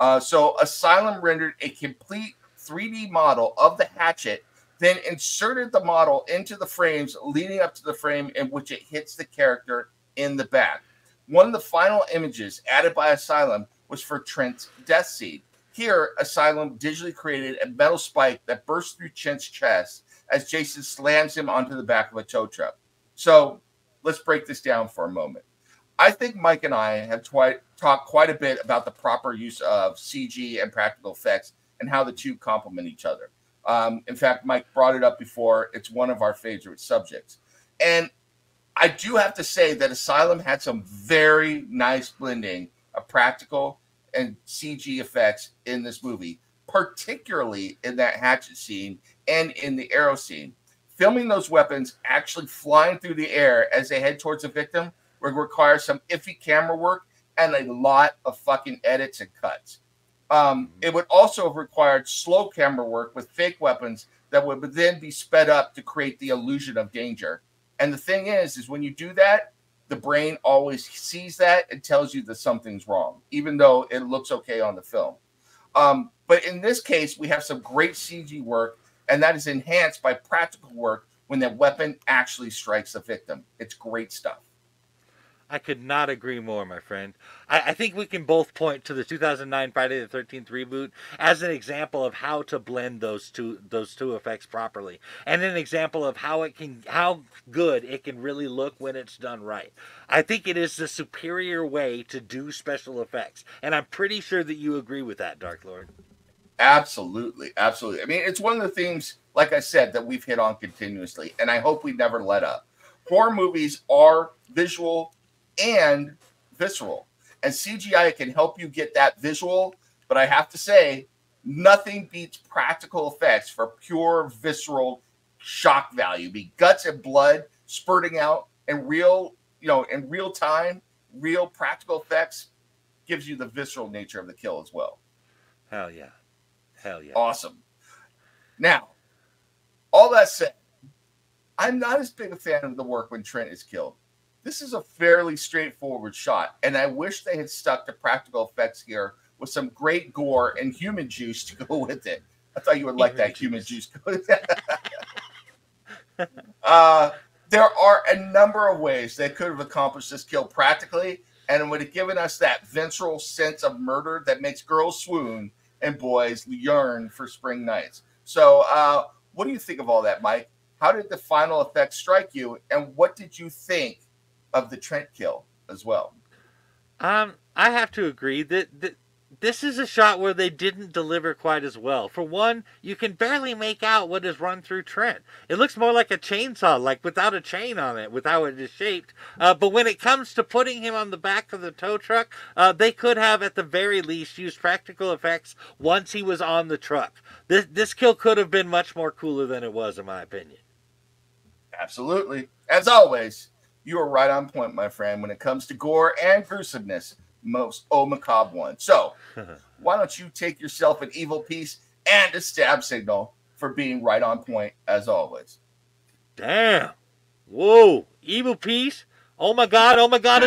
Uh, so Asylum rendered a complete 3D model of the hatchet, then inserted the model into the frames leading up to the frame in which it hits the character in the back. One of the final images added by Asylum was for Trent's death scene. Here, Asylum digitally created a metal spike that bursts through Trent's chest as Jason slams him onto the back of a tow truck. So let's break this down for a moment. I think Mike and I have twi- talked quite a bit about the proper use of CG and practical effects and how the two complement each other. Um, in fact, Mike brought it up before. It's one of our favorite subjects. And I do have to say that Asylum had some very nice blending of practical and CG effects in this movie, particularly in that hatchet scene and in the arrow scene. Filming those weapons actually flying through the air as they head towards the victim would require some iffy camera work and a lot of fucking edits and cuts. Um, mm-hmm. it would also have required slow camera work with fake weapons that would then be sped up to create the illusion of danger. And the thing is, is when you do that, the brain always sees that and tells you that something's wrong, even though it looks okay on the film. Um, but in this case, we have some great CG work, and that is enhanced by practical work when the weapon actually strikes the victim. It's great stuff. I could not agree more, my friend. I, I, think we can both point to the 2009 Friday the 13th reboot as an example of how to blend those two those two effects properly, and an example of how it can how good it can really look when it's done right. I think it is the superior way to do special effects, and I'm pretty sure that you agree with that, Dark Lord. Absolutely, absolutely. I mean, it's one of the themes, like I said, that we've hit on continuously, and I hope we never let up. Horror movies are visual and visceral. And CGI can help you get that visual, but I have to say, nothing beats practical effects for pure visceral shock value. Be guts and blood spurting out in real, you know, in real time, real practical effects gives you the visceral nature of the kill as well. Hell yeah. Hell yeah. Awesome. Now, all that said, I'm not as big a fan of the work when Trent is killed. This is a fairly straightforward shot, and I wish they had stuck to practical effects here with some great gore and human juice to go with it. I thought you would like that human juice. uh, there are a number of ways they could have accomplished this kill practically, and it would have given us that visceral sense of murder that makes girls swoon and boys yearn for spring nights. So, uh, what do you think of all that, Mike? How did the final effect strike you, and what did you think of the Trent kill as well. Um, I have to agree that, that this is a shot where they didn't deliver quite as well. For one, you can barely make out what is run through Trent. It looks more like a chainsaw, like without a chain on it, with how it is shaped. Uh, but when it comes to putting him on the back of the tow truck, uh, they could have, at the very least, used practical effects once he was on the truck. This this kill could have been much more cooler than it was, in my opinion. Absolutely, as always you are right on point, my friend, when it comes to gore and gruesomeness. Most oh macabre one. So, why don't you take yourself an evil piece and a stab signal for being right on point as always? Damn. Whoa. Evil piece? Oh my god, oh my god.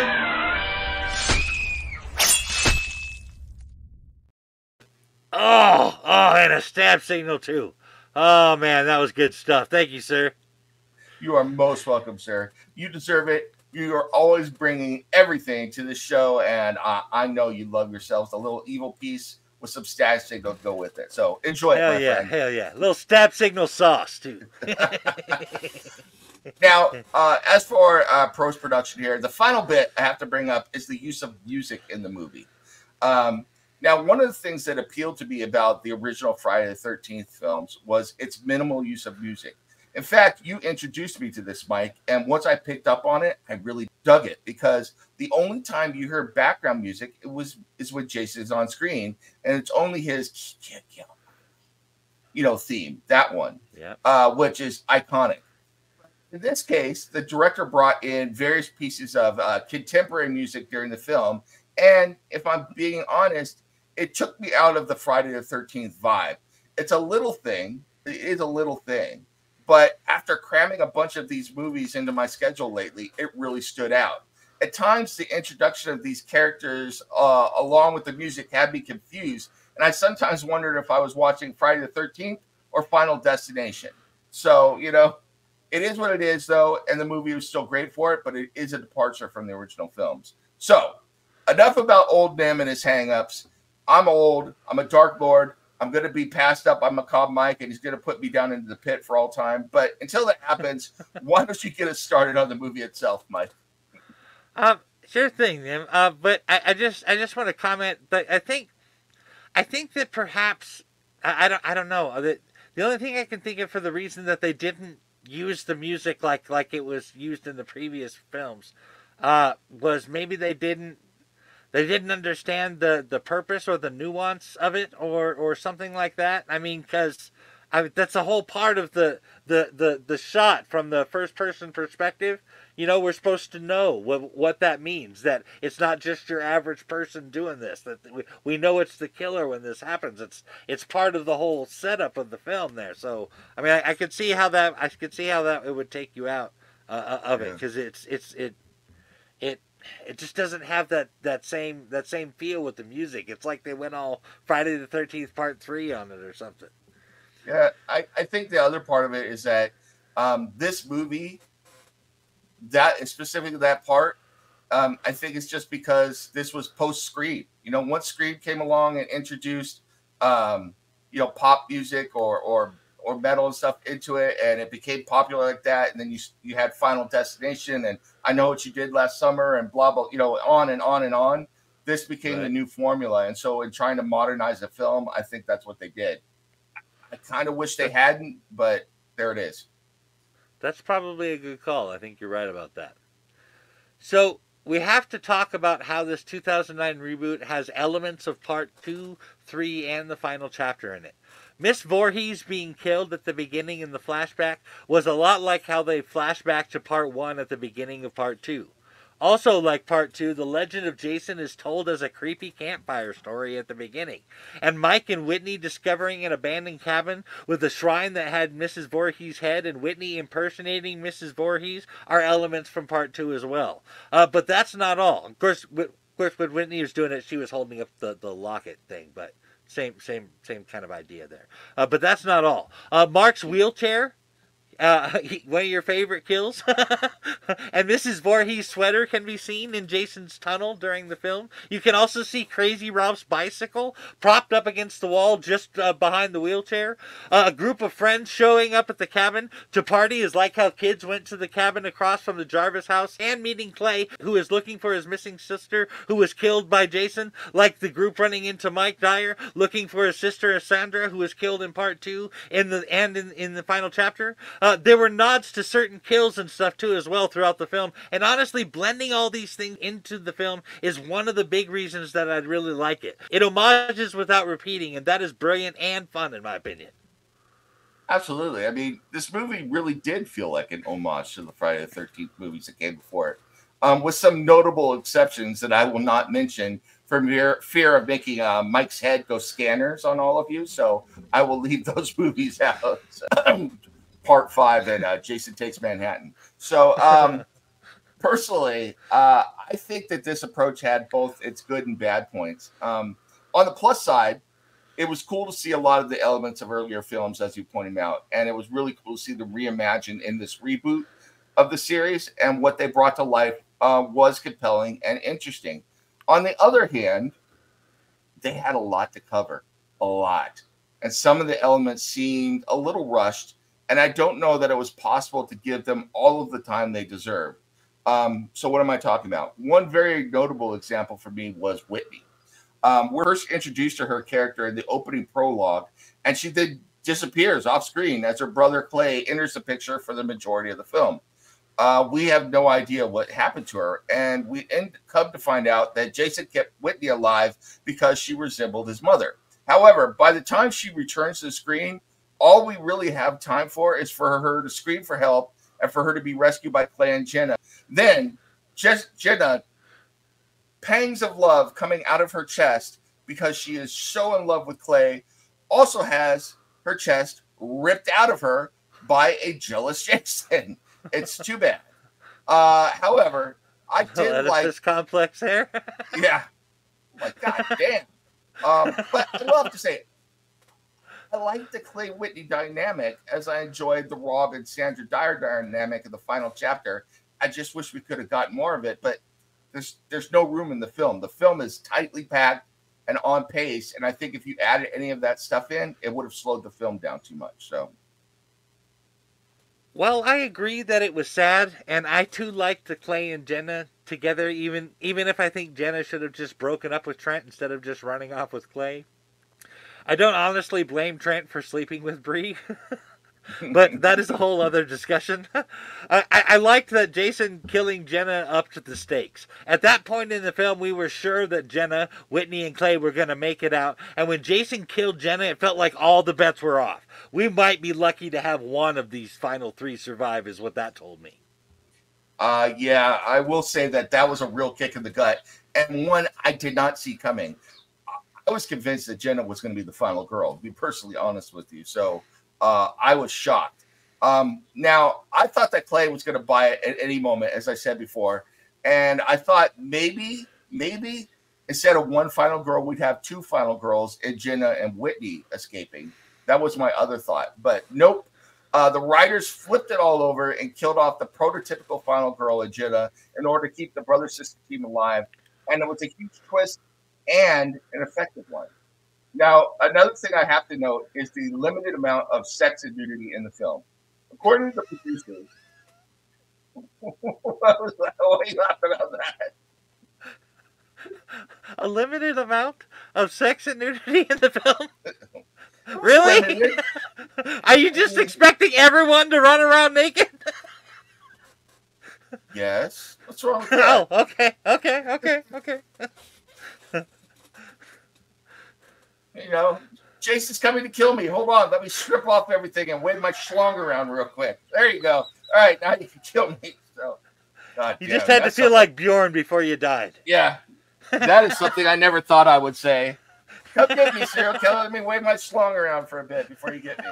Oh, oh, and a stab signal too. Oh man, that was good stuff. Thank you, sir. You are most welcome, sir. You deserve it. You are always bringing everything to the show, and uh, I know you love yourselves. A little evil piece with some stab signal to go with it. So enjoy hell it, yeah, friend. Hell yeah, a little stab signal sauce too. now, uh, as for uh, post production here, the final bit I have to bring up is the use of music in the movie. Um, now, one of the things that appealed to me about the original Friday the 13th films was its minimal use of music. In fact, you introduced me to this, Mike, and once I picked up on it, I really dug it because the only time you hear background music it was is when Jason's on screen, and it's only his you know theme that one, yeah, uh, which is iconic. In this case, the director brought in various pieces of uh, contemporary music during the film, and if I'm being honest, it took me out of the Friday the Thirteenth vibe. It's a little thing. It is a little thing but after cramming a bunch of these movies into my schedule lately, it really stood out. At times, the introduction of these characters, uh, along with the music, had me confused, and I sometimes wondered if I was watching Friday the Thirteenth or Final Destination. So, you know, it is what it is, though, and the movie was still great for it, but it is a departure from the original films. So, enough about old Nim and his hangups. I'm old. I'm a Dark Lord. I'm going to be passed up by Macabre Mike, and he's going to put me down into the pit for all time. But until that happens, why don't you get us started on the movie itself, Mike? Um, sure thing, Nim. Uh, but I, I just I just want to comment that I think I think that perhaps I, I don't I don't know that the only thing I can think of for the reason that they didn't use the music like like it was used in the previous films uh, was maybe they didn't they didn't understand the the purpose or the nuance of it or or something like that. I mean, because I, that's a whole part of the, the the the shot from the first person perspective. You know, we're supposed to know what what that means. That it's not just your average person doing this. That we, we know it's the killer when this happens. It's it's part of the whole setup of the film there. So I mean, I, I could see how that I could see how that it would take you out uh, uh of it because it's it's it it it just doesn't have that that same that same feel with the music. It's like they went all Friday the Thirteenth Part Three on it or something. Yeah, I, I think the other part of it is that um, this movie, that specifically that part, Um, I think it's just because this was post Scream. You know, once Scream came along and introduced, um, you know, pop music or or or metal and stuff into it, and it became popular like that. And then you you had Final Destination, and I know what you did last summer, and blah blah. You know, on and on and on. This became right. the new formula, and so in trying to modernize the film, I think that's what they did. I kind of wish they hadn't, but there it is. That's probably a good call. I think you're right about that. So we have to talk about how this 2009 reboot has elements of part two, three, and the final chapter in it. Miss Voorhees being killed at the beginning in the flashback was a lot like how they flashback to part one at the beginning of part two. Also, like part two, the legend of Jason is told as a creepy campfire story at the beginning. And Mike and Whitney discovering an abandoned cabin with a shrine that had Mrs. Voorhees' head and Whitney impersonating Mrs. Voorhees are elements from part two as well. Uh, but that's not all. Of course, of course, when Whitney was doing it, she was holding up the, the locket thing, but same same same kind of idea there. Uh, but that's not all. Uh, Mark's wheelchair uh, one of your favorite kills. and Mrs. Voorhees' sweater can be seen in Jason's tunnel during the film. You can also see Crazy Ralph's bicycle propped up against the wall just uh, behind the wheelchair. Uh, a group of friends showing up at the cabin to party is like how kids went to the cabin across from the Jarvis house and meeting Clay, who is looking for his missing sister who was killed by Jason, like the group running into Mike Dier looking for his sister Sandra, who was killed in part two in the and in, in the final chapter. There were nods to certain kills and stuff too as well throughout the film. And honestly, blending all these things into the film is one of the big reasons that I really like it. It homages without repeating, and that is brilliant and fun in my opinion. Absolutely. I mean, this movie really did feel like an homage to the Friday the Thirteenth movies that came before it, um, with some notable exceptions that I will not mention for mere fear of making uh, Mike's head go scanners on all of you. So I will leave those movies out. part five and uh, Jason Takes Manhattan. So, um, personally, uh, I think that this approach had both its good and bad points. Um, on the plus side, it was cool to see a lot of the elements of earlier films, as you pointed out, and it was really cool to see them reimagined in this reboot of the series. And what they brought to life uh, was compelling and interesting. On the other hand, they had a lot to cover, a lot, and some of the elements seemed a little rushed and I don't know that it was possible to give them all of the time they deserve. Um, so what am I talking about? One very notable example for me was Whitney. Um, we first introduced to her character in the opening prologue, and she then disappears off screen as her brother Clay enters the picture for the majority of the film. Uh, we have no idea what happened to her, and we end, come to find out that Jason kept Whitney alive because she resembled his mother. However, by the time she returns to the screen, all we really have time for is for her to scream for help and for her to be rescued by Clay and Jenna. Then, just Jenna, pangs of love coming out of her chest because she is so in love with Clay, also has her chest ripped out of her by a jealous Jason. It's too bad. Uh, however, I did like this complex hair. yeah, like God damn. Um, but I love to say I like the Clay Whitney dynamic as I enjoyed the Rob and Sandra Dier dynamic in the final chapter. I just wish we could have got more of it, but there's there's no room in the film. The film is tightly packed and on pace, and I think if you added any of that stuff in, it would have slowed the film down too much. So. Well, I agree that it was sad, and I too liked the Clay and Jenna together. Even even if I think Jenna should have just broken up with Trent instead of just running off with Clay. I don't honestly blame Trent for sleeping with Bree. but that is a whole other discussion. I, I, liked that Jason killing Jenna up to the stakes. At that point in the film, we were sure that Jenna, Whitney, and Clay were going to make it out. And when Jason killed Jenna, it felt like all the bets were off. We might be lucky to have one of these final three survive, is what that told me. Uh, yeah, I will say that that was a real kick in the gut, and one I did not see coming. I was convinced that Jenna was going to be the final girl, to be personally honest with you. So uh, I was shocked. Um, now, I thought that Clay was going to buy it at any moment, as I said before. And I thought maybe, maybe instead of one final girl, we'd have two final girls and Jenna and Whitney escaping. That was my other thought. But nope. Uh, the writers flipped it all over and killed off the prototypical final girl, Ajita, in order to keep the brother sister team alive. And it was a huge twist and an effective one. Now, another thing I have to note is the limited amount of sex and nudity in the film. According to the producers, what are you laughing about that? A limited amount of sex and nudity in the film? Really? Are you just expecting everyone to run around naked? Yes. What's wrong with that? Oh, okay, okay, okay, okay. You know, Jason's coming to kill me. Hold on. Let me strip off everything and wave my schlong around real quick. There you go. All right. Now you can kill me. So, God You just had to feel something- like Bjorn before you died. Yeah. That is something I never thought I would say. Come get me, serial killer. Let me wave my schlong around for a bit before you get me.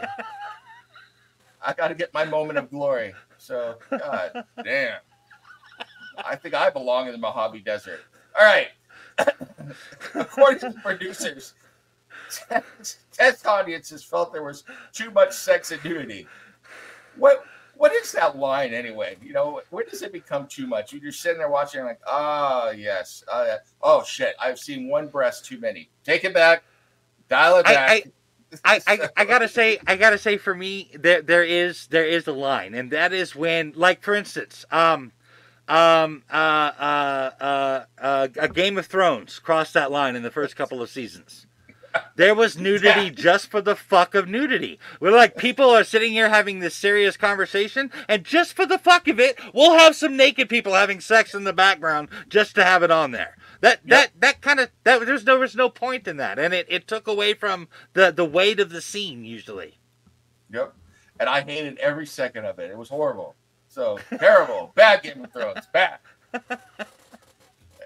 I got to get my moment of glory. So, God damn. I think I belong in the Mojave Desert. All right. According to the producers, test, audiences felt there was too much sex and nudity. What what is that line anyway? You know, when does it become too much? You're sitting there watching, like, oh yes, uh, oh shit, I've seen one breast too many. Take it back, dial it I- back. I, I, I gotta say I gotta say for me there there is there is a line and that is when like for instance um um uh uh uh, uh a Game of Thrones crossed that line in the first couple of seasons. There was nudity just for the fuck of nudity. We're like people are sitting here having this serious conversation and just for the fuck of it, we'll have some naked people having sex in the background just to have it on there. That that that kind of that there's no there's no point in that, and it, it took away from the the weight of the scene usually. Yep. And I hated every second of it. It was horrible. So terrible. Bad Game of Thrones. Bad.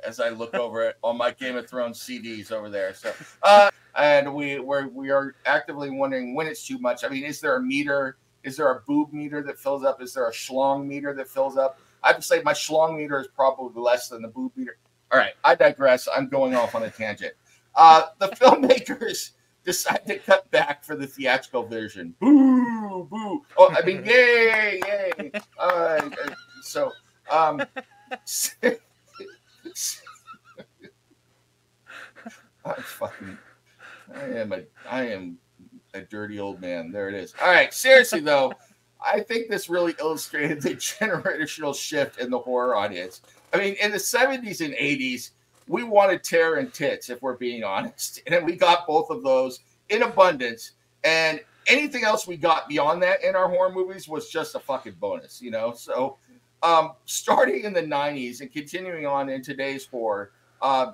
As I look over it on my Game of Thrones CDs over there. So uh and we we're we are actively wondering when it's too much. I mean, is there a meter? Is there a boob meter that fills up? Is there a schlong meter that fills up? I would say my schlong meter is probably less than the boob meter. All right, I digress. I'm going off on a tangent. Uh, the filmmakers decided to cut back for the theatrical version. Boo, boo. Oh, I mean, yay, yay. Uh, so, um, I fucking, I am a, I am a dirty old man. There it is. All right, seriously though, I think this really illustrated the generational shift in the horror audience. I mean, in the 70s and 80s, we wanted terror and tits, if we're being honest. And we got both of those in abundance. And anything else we got beyond that in our horror movies was just a fucking bonus, you know? So, um, starting in the 90s and continuing on in today's horror, uh,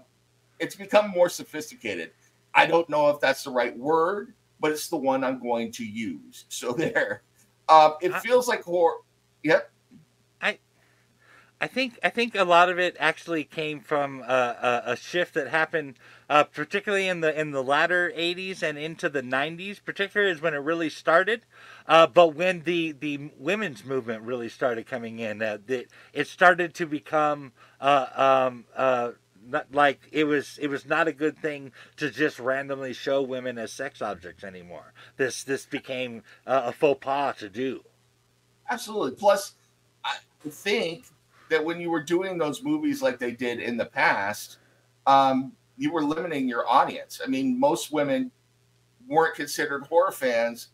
it's become more sophisticated. I don't know if that's the right word, but it's the one I'm going to use. So, there. Um, it I- feels like horror. Yep. I think I think a lot of it actually came from a, a, a shift that happened, uh, particularly in the in the latter '80s and into the '90s. Particularly is when it really started, uh, but when the the women's movement really started coming in, uh, it started to become uh, um, uh, like it was it was not a good thing to just randomly show women as sex objects anymore. This this became uh, a faux pas to do. Absolutely. Plus, I think that when you were doing those movies like they did in the past, um, you were limiting your audience. I mean, most women weren't considered horror fans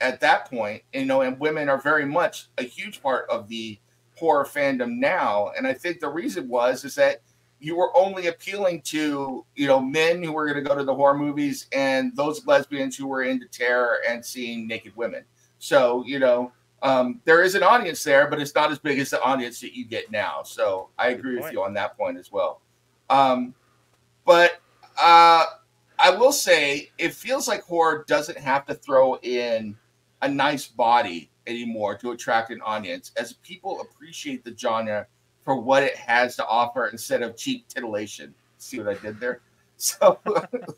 at that point, you know, and women are very much a huge part of the horror fandom now. And I think the reason was is that you were only appealing to, you know, men who were going to go to the horror movies and those lesbians who were into terror and seeing naked women. So, you know, um, there is an audience there, but it's not as big as the audience that you get now. So I agree with you on that point as well. Um, but uh, I will say it feels like horror doesn't have to throw in a nice body anymore to attract an audience, as people appreciate the genre for what it has to offer instead of cheap titillation. See what I did there? So,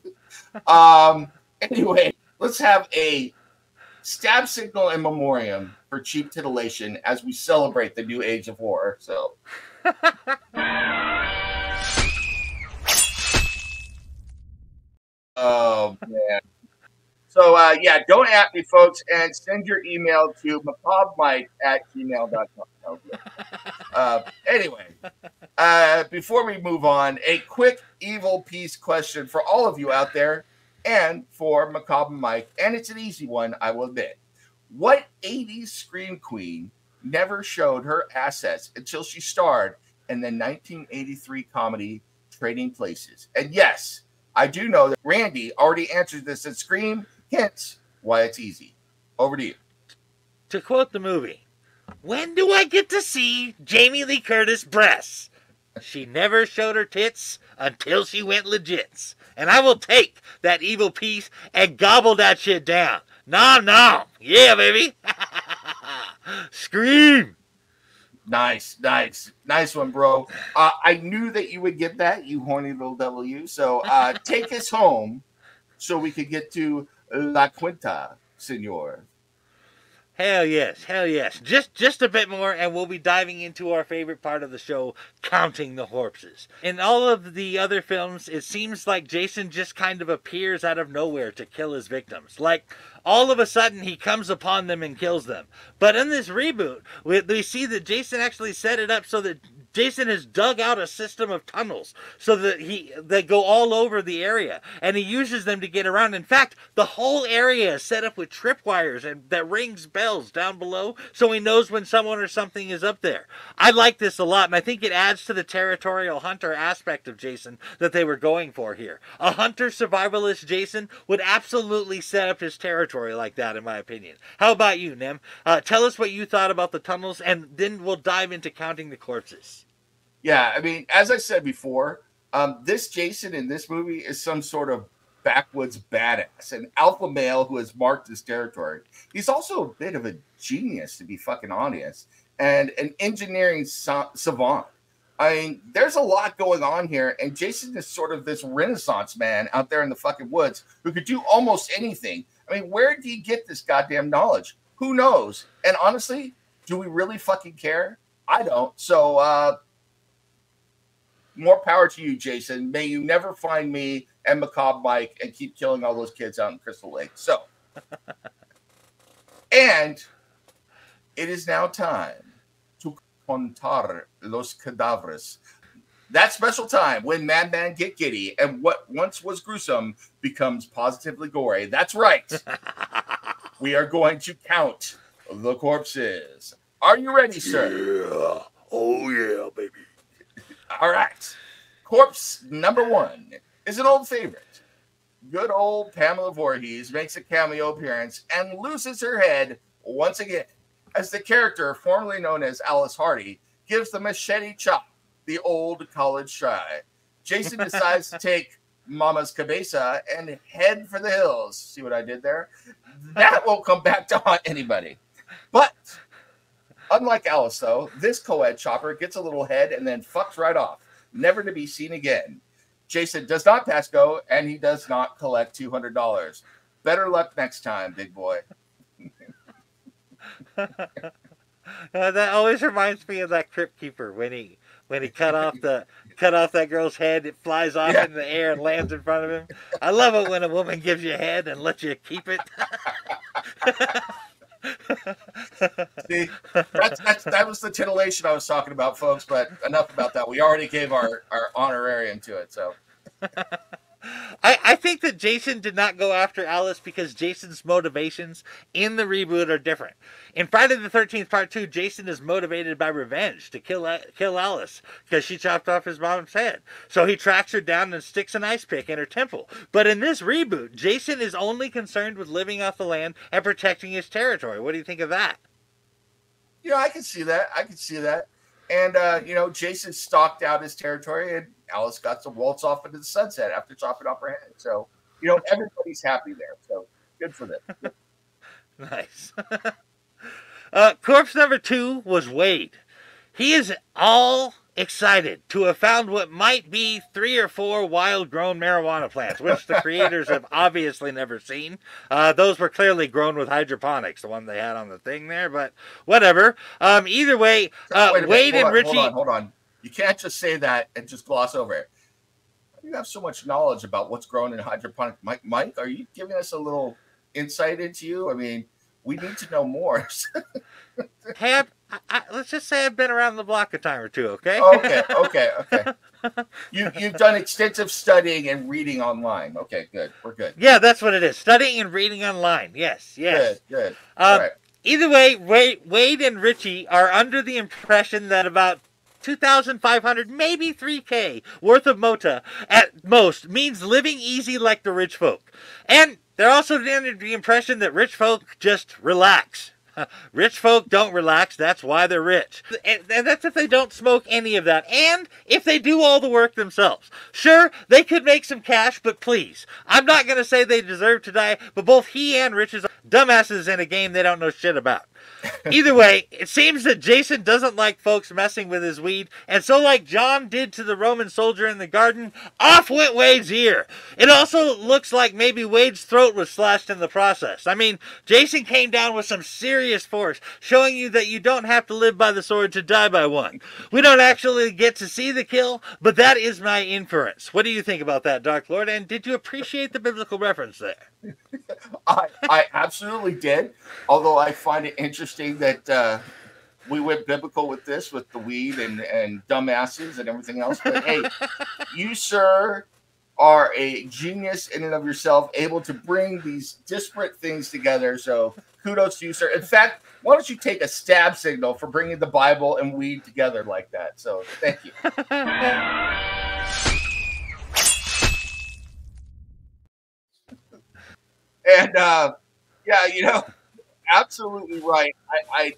um, anyway, let's have a stab signal in memoriam for cheap titillation as we celebrate the new age of horror. So, oh man. So uh, yeah, don't at me, folks, and send your email to macabremike at gmail.com. Uh, anyway, uh, before we move on, a quick evil piece question for all of you out there and for Macabre Mike, and it's an easy one, I will admit. What 80s scream queen never showed her assets until she starred in the 1983 comedy Trading Places? And yes, I do know that Randy already answered this at Scream, hence why it's easy. Over to you. To quote the movie, when do I get to see Jamie Lee Curtis breasts? She never showed her tits until she went legits. And I will take that evil piece and gobble that shit down. Nom nom. Yeah, baby. Scream. Nice, nice, nice one, bro. Uh, I knew that you would get that, you horny little devil, you. So uh, take us home so we could get to La Quinta, senor. Hell yes, hell yes. Just just a bit more and we'll be diving into our favorite part of the show, counting the corpses. In all of the other films, it seems like Jason just kind of appears out of nowhere to kill his victims. Like all of a sudden he comes upon them and kills them. But in this reboot, we, we see that Jason actually set it up so that Jason has dug out a system of tunnels so that he they go all over the area and he uses them to get around. In fact, the whole area is set up with tripwires and that rings bells down below so he knows when someone or something is up there. I like this a lot and I think it adds to the territorial hunter aspect of Jason that they were going for here. A hunter survivalist Jason would absolutely set up his territory like that in my opinion. How about you, Nem? Uh, tell us what you thought about the tunnels and then we'll dive into counting the corpses. Yeah, I mean, as I said before, um, this Jason in this movie is some sort of backwoods badass, an alpha male who has marked his territory. He's also a bit of a genius, to be fucking honest, and an engineering sa- savant. I mean, there's a lot going on here, and Jason is sort of this renaissance man out there in the fucking woods who could do almost anything. I mean, where do he get this goddamn knowledge? Who knows? And honestly, do we really fucking care? I don't. So, uh, more power to you, Jason. May you never find me and Macabre Mike and keep killing all those kids out in Crystal Lake. So, and it is now time to contar los cadáveres. That special time when Madman get giddy and what once was gruesome becomes positively gory. That's right. we are going to count the corpses. Are you ready, sir? Yeah. Oh yeah, baby. All right. Corpse number one is an old favorite. Good old Pamela Voorhees makes a cameo appearance and loses her head once again as the character formerly known as Alice Hardy gives the machete chop the old college try. Jason decides to take Mama's cabeza and head for the hills. See what I did there? That won't come back to haunt anybody. But unlike Alice, though, this co-ed chopper gets a little head and then fucks right off, never to be seen again. Jason does not pass go, and he does not collect two hundred dollars. Better luck next time, big boy. Uh, that always reminds me of that crypt keeper when he when he cut off the cut off that girl's head, it flies off Yeah. in the air and lands in front of him. I love it when a woman gives you a head and lets you keep it. See, that's, that's, that was the titillation I was talking about, folks. But enough about that. We already gave our, our honorarium to it. So I, I think that Jason did not go after Alice because Jason's motivations in the reboot are different. In Friday the 13th Part 2, Jason is motivated by revenge to kill kill Alice because she chopped off his mom's head. So he tracks her down and sticks an ice pick in her temple. But in this reboot, Jason is only concerned with living off the land and protecting his territory. What do you think of that? you know, I can see that. I can see that. And uh, you know, Jason stalked out his territory, and Alice got to waltz off into the sunset after chopping off her head. So you know, everybody's happy there. So good for them. Nice. uh, corpse number two was Wade. He is all excited to have found what might be three or four wild grown marijuana plants, which the creators have obviously never seen. Uh, those were clearly grown with hydroponics, the one they had on the thing there, but whatever. Um, either way, uh, minute, Wade and on, Richie. Hold on, hold on. You can't just say that and just gloss over it. You have so much knowledge about what's grown in hydroponic. Mike, Mike, are you giving us a little insight into you? I mean, we need to know more. hey, I, I, let's just say I've been around the block a time or two. Okay. okay. Okay. Okay. You you've done extensive studying and reading online. Okay. Good. We're good. Yeah, that's what it is. Studying and reading online. Yes. Yes. Good. Good. Um, All right. Either way, Wade, Wade and Richie are under the impression that about 2,500, maybe 3K worth of Mota at most means living easy like the rich folk. And they're also under the impression that rich folk just relax. rich folk don't relax. That's why they're rich. And, and, that's if they don't smoke any of that. And if they do all the work themselves. Sure, they could make some cash, but please. I'm not going to say they deserve to die, but both he and Rich dumbasses in a game they don't know shit about. Either way, it seems that Jason doesn't like folks messing with his weed, and so, like John did to the Roman soldier in the garden, off went Wade's ear. It also looks like maybe Wade's throat was slashed in the process. I mean, Jason came down with some serious force, showing you that you don't have to live by the sword to die by one. We don't actually get to see the kill, but that is my inference. What do you think about that, Dark Lord? And did you appreciate the biblical reference there? I, I absolutely did. Although I find it interesting that uh, we went biblical with this, with the weed and, and dumbasses and everything else. But hey, you, sir, are a genius in and of yourself, able to bring these disparate things together. So kudos to you, sir. In fact, why don't you take a stab signal for bringing the Bible and weed together like that? So thank you. and uh, yeah, you know, absolutely right. I, I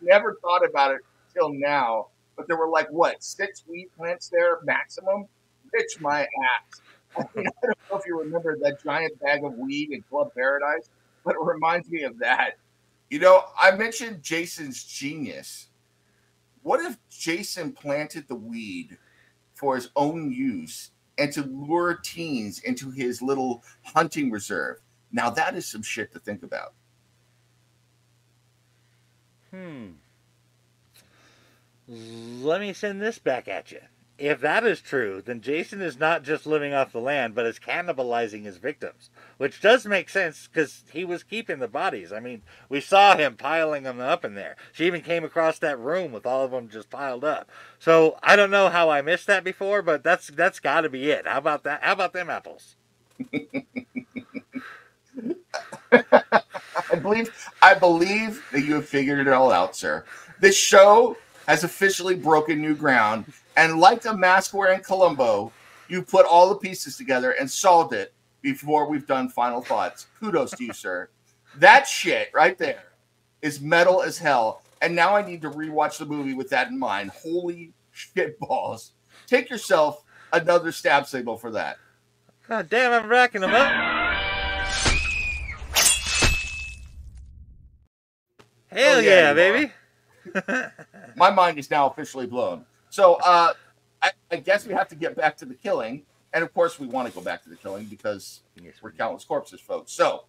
never thought about it till now, but there were like what six weed plants there maximum. Bitch my ass. I, mean, I don't know if you remember that giant bag of weed in Club Paradise, but it reminds me of that. You know, I mentioned Jason's genius. What if Jason planted the weed for his own use and to lure teens into his little hunting reserve? Now that is some shit to think about. Hmm. Let me send this back at you. If that is true, then Jason is not just living off the land, but is cannibalizing his victims, which does make sense because he was keeping the bodies. I mean, we saw him piling them up in there. She even came across that room with all of them just piled up. So I don't know how I missed that before, but that's that's got to be it. How about that? How about them apples? I believe I believe that you have figured it all out, sir. This show has officially broken new ground, and like a mask wearing Columbo, you put all the pieces together and solved it before we've done final thoughts. Kudos to you, sir. That shit right there is metal as hell. And now I need to rewatch the movie with that in mind. Holy shit balls. Take yourself another stab signal for that. God damn, I'm racking them up. Hell oh, yeah, yeah baby. My mind is now officially blown. So uh, I, I, guess we have to get back to the killing. And of course, we want to go back to the killing because yes, we're countless corpses, folks. So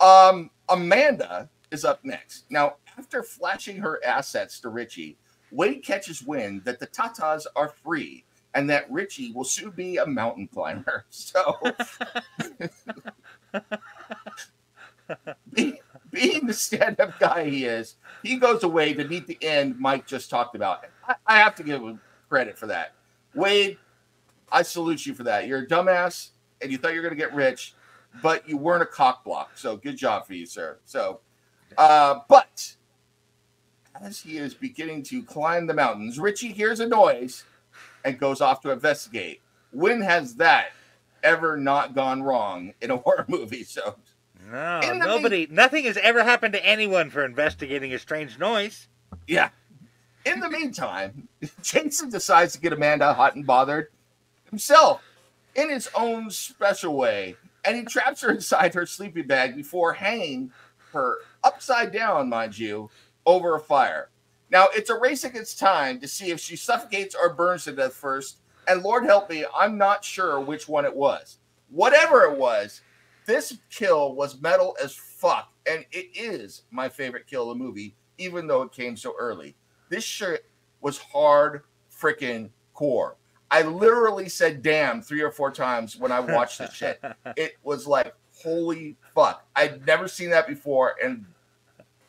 um, Amanda is up next. Now, after flashing her assets to Richie, Wade catches wind that the Tatas are free and that Richie will soon be a mountain climber. So being the stand-up guy he is, he goes away to meet the end Mike just talked about. I, have to give him credit for that. Wade, I salute you for that. You're a dumbass, and you thought you were going to get rich, but you weren't a cock block. So good job for you, sir. So, uh, but as he is beginning to climb the mountains, Richie hears a noise and goes off to investigate. When has that ever not gone wrong in a horror movie? So no, nobody, mean- nothing has ever happened to anyone for investigating a strange noise. Yeah. In the meantime, Jason decides to get Amanda hot and bothered himself in his own special way, and he traps her inside her sleeping bag before hanging her upside down, mind you, over a fire. Now, it's a race against time to see if she suffocates or burns to death first, and Lord help me, I'm not sure which one it was. Whatever it was, this kill was metal as fuck, and it is my favorite kill of the movie, even though it came so early. This shit was hard freaking core. I literally said damn three or four times when I watched this shit. It was like holy fuck. I'd never seen that before. And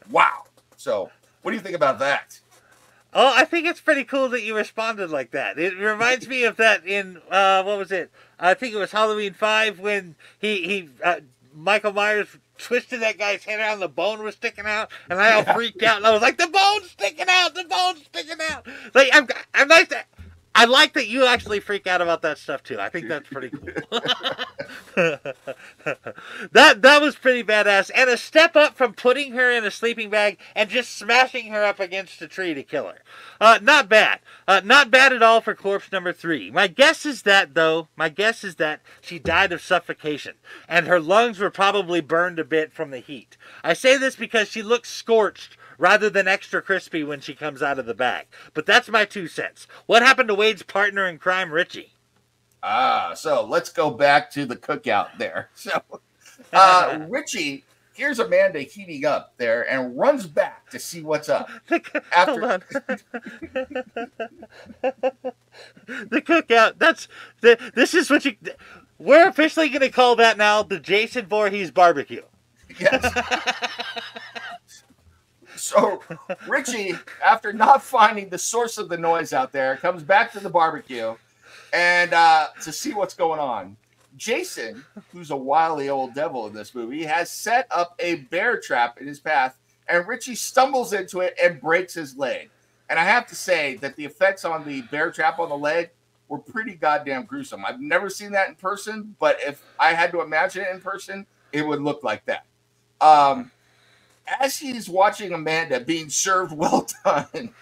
wow. So, what do you think about that? Oh, I think it's pretty cool that you responded like that. It reminds me of that in uh, what was it? I think it was Halloween Five when he he uh, Michael Myers twisted that guy's head around, the bone was sticking out, and I all freaked out, and I was like, "The bone's sticking out! The bone's sticking out!" Like I'm I'm nice. To, I like that you actually freak out about that stuff too. I think that's pretty cool. that that was pretty badass, and a step up from putting her in a sleeping bag and just smashing her up against a tree to kill her. Uh, not bad. Uh, not bad at all for corpse number three. My guess is that though. My guess is that she died of suffocation, and her lungs were probably burned a bit from the heat. I say this because she looks scorched rather than extra crispy when she comes out of the bag. But that's my two cents. What happened to Wade's partner in crime, Richie? Ah, so let's go back to the cookout there. So, uh, Richie hears Amanda heating up there and runs back to see what's up. After... Hold on. the cookout. That's the. This is what you. We're officially going to call that now the Jason Voorhees barbecue. Yes. So Richie, after not finding the source of the noise out there, comes back to the barbecue and uh, to see what's going on. Jason, who's a wily old devil in this movie, has set up a bear trap in his path, and Richie stumbles into it and breaks his leg. And I have to say that the effects on the bear trap on the leg were pretty goddamn gruesome. I've never seen that in person, but if I had to imagine it in person, it would look like that. Um, as he's watching Amanda being served well done,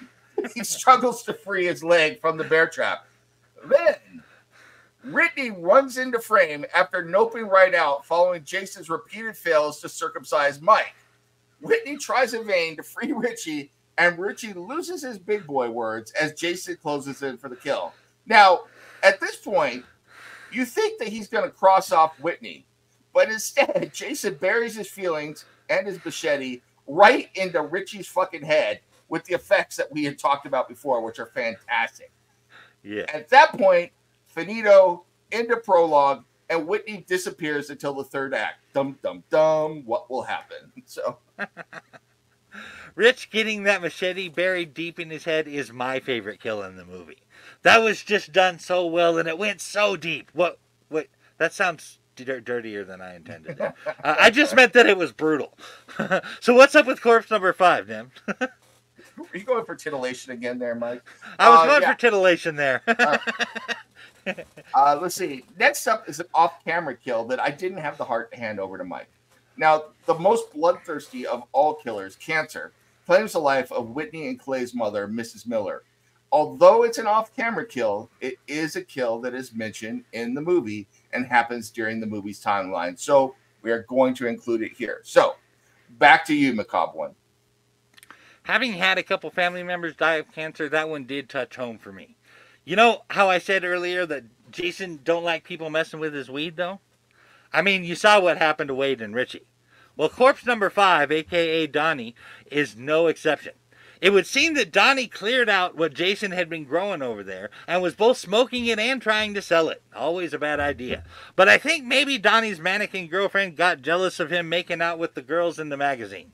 he struggles to free his leg from the bear trap. Then Whitney runs into frame after noping right out following Jason's repeated fails to circumcise Mike. Whitney tries in vain to free Richie, and Richie loses his big boy words as Jason closes in for the kill. Now, at this point, you think that he's going to cross off Whitney, but instead, Jason buries his feelings and his machete right into Richie's fucking head with the effects that we had talked about before, which are fantastic. Yeah. At that point, finito into prologue, and Whitney disappears until the third act. Dum dum dum. What will happen? So. Rich getting that machete buried deep in his head is my favorite kill in the movie. That was just done so well, and it went so deep. What? What? That sounds dirtier than I intended. uh, I just meant that it was brutal. so what's up with corpse number five, Nim? Are you going for titillation again there, Mike? I was uh, going yeah. for titillation there. uh, uh, let's see. Next up is an off-camera kill that I didn't have the heart to hand over to Mike. Now, the most bloodthirsty of all killers, Cancer, claims the life of Whitney and Clay's mother, Mrs. Miller. Although it's an off-camera kill, it is a kill that is mentioned in the movie and happens during the movie's timeline. So we are going to include it here. So back to you, Macabre One. Having had a couple family members die of cancer, that one did touch home for me. You know how I said earlier that Jason don't like people messing with his weed, though? I mean, you saw what happened to Wade and Richie. Well, corpse number five, aka Donnie, is no exception. It would seem that Donnie cleared out what Jason had been growing over there and was both smoking it and trying to sell it. Always a bad idea. But I think maybe Donnie's mannequin girlfriend got jealous of him making out with the girls in the magazine.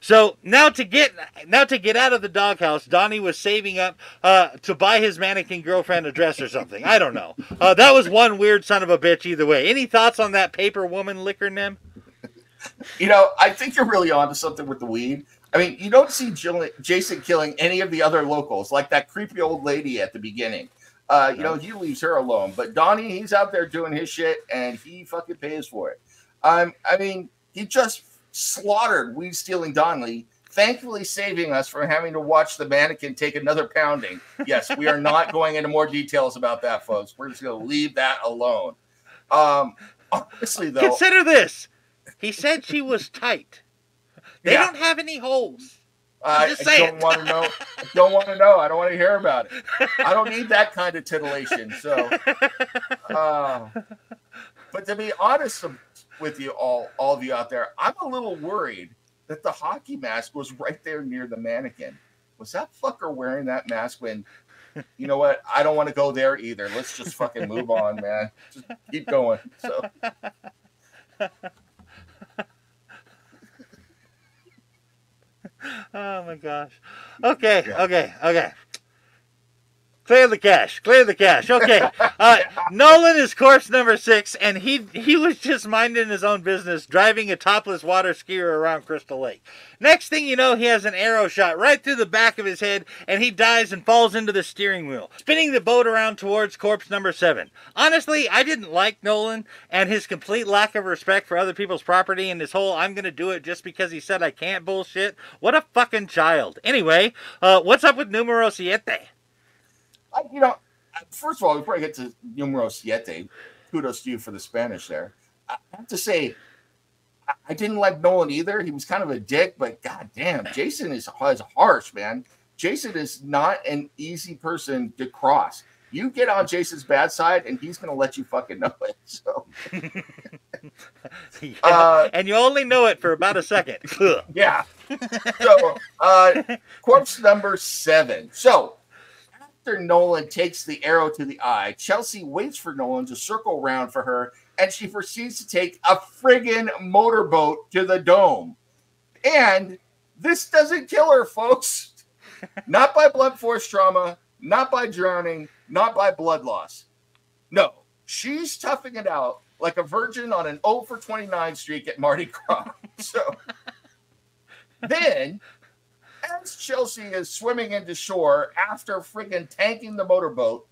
So now to get now to get out of the doghouse, Donnie was saving up uh, to buy his mannequin girlfriend a dress or something. I don't know. Uh, that was one weird son of a bitch either way. Any thoughts on that paper woman liquor, Nem? You know, I think you're really onto something with the weed. I mean, you don't see Jason killing any of the other locals, like that creepy old lady at the beginning. Uh, you know, he leaves her alone. But Donnie, he's out there doing his shit, and he fucking pays for it. Um, I mean, he just slaughtered weed stealing Donley, thankfully saving us from having to watch the mannequin take another pounding. Yes, we are not going into more details about that, folks. We're just going to leave that alone. Um, honestly, though, consider this. He said she was tight. They yeah. don't have any holes. I, I don't want to know. I don't want to know. I don't want to hear about it. I don't need that kind of titillation. So, uh, but to be honest with you, all all of you out there, I'm a little worried that the hockey mask was right there near the mannequin. Was that fucker wearing that mask when? You know what? I don't want to go there either. Let's just fucking move on, man. Just keep going. So. oh my gosh. Okay, yeah. okay, okay. Clear the cache. Clear the cache. Okay. Uh, Nolan is corpse number six, and he he was just minding his own business, driving a topless water skier around Crystal Lake. Next thing you know, he has an arrow shot right through the back of his head, and he dies and falls into the steering wheel, spinning the boat around towards corpse number seven. Honestly, I didn't like Nolan and his complete lack of respect for other people's property and his whole "I'm gonna do it just because he said I can't" bullshit. What a fucking child. Anyway, uh, what's up with numero siete? I, you know, first of all, before I get to numero siete, kudos to you for the Spanish there. I have to say, I, didn't like Nolan either. He was kind of a dick, but god damn, Jason is, is harsh, man. Jason is not an easy person to cross. You get on Jason's bad side, and he's going to let you fucking know it. So, Yeah, Uh, and you only know it for about a second. Yeah. So, uh, corpse number seven. So, after Nolan takes the arrow to the eye, Chelsea waits for Nolan to circle around for her, and she proceeds to take a friggin' motorboat to the dome. And this doesn't kill her, folks. Not by blunt force trauma, not by drowning, not by blood loss. No, she's toughing it out like a virgin on an 0 for 29 streak at Mardi Gras. So then, as Chelsea is swimming into shore after friggin' tanking the motorboat,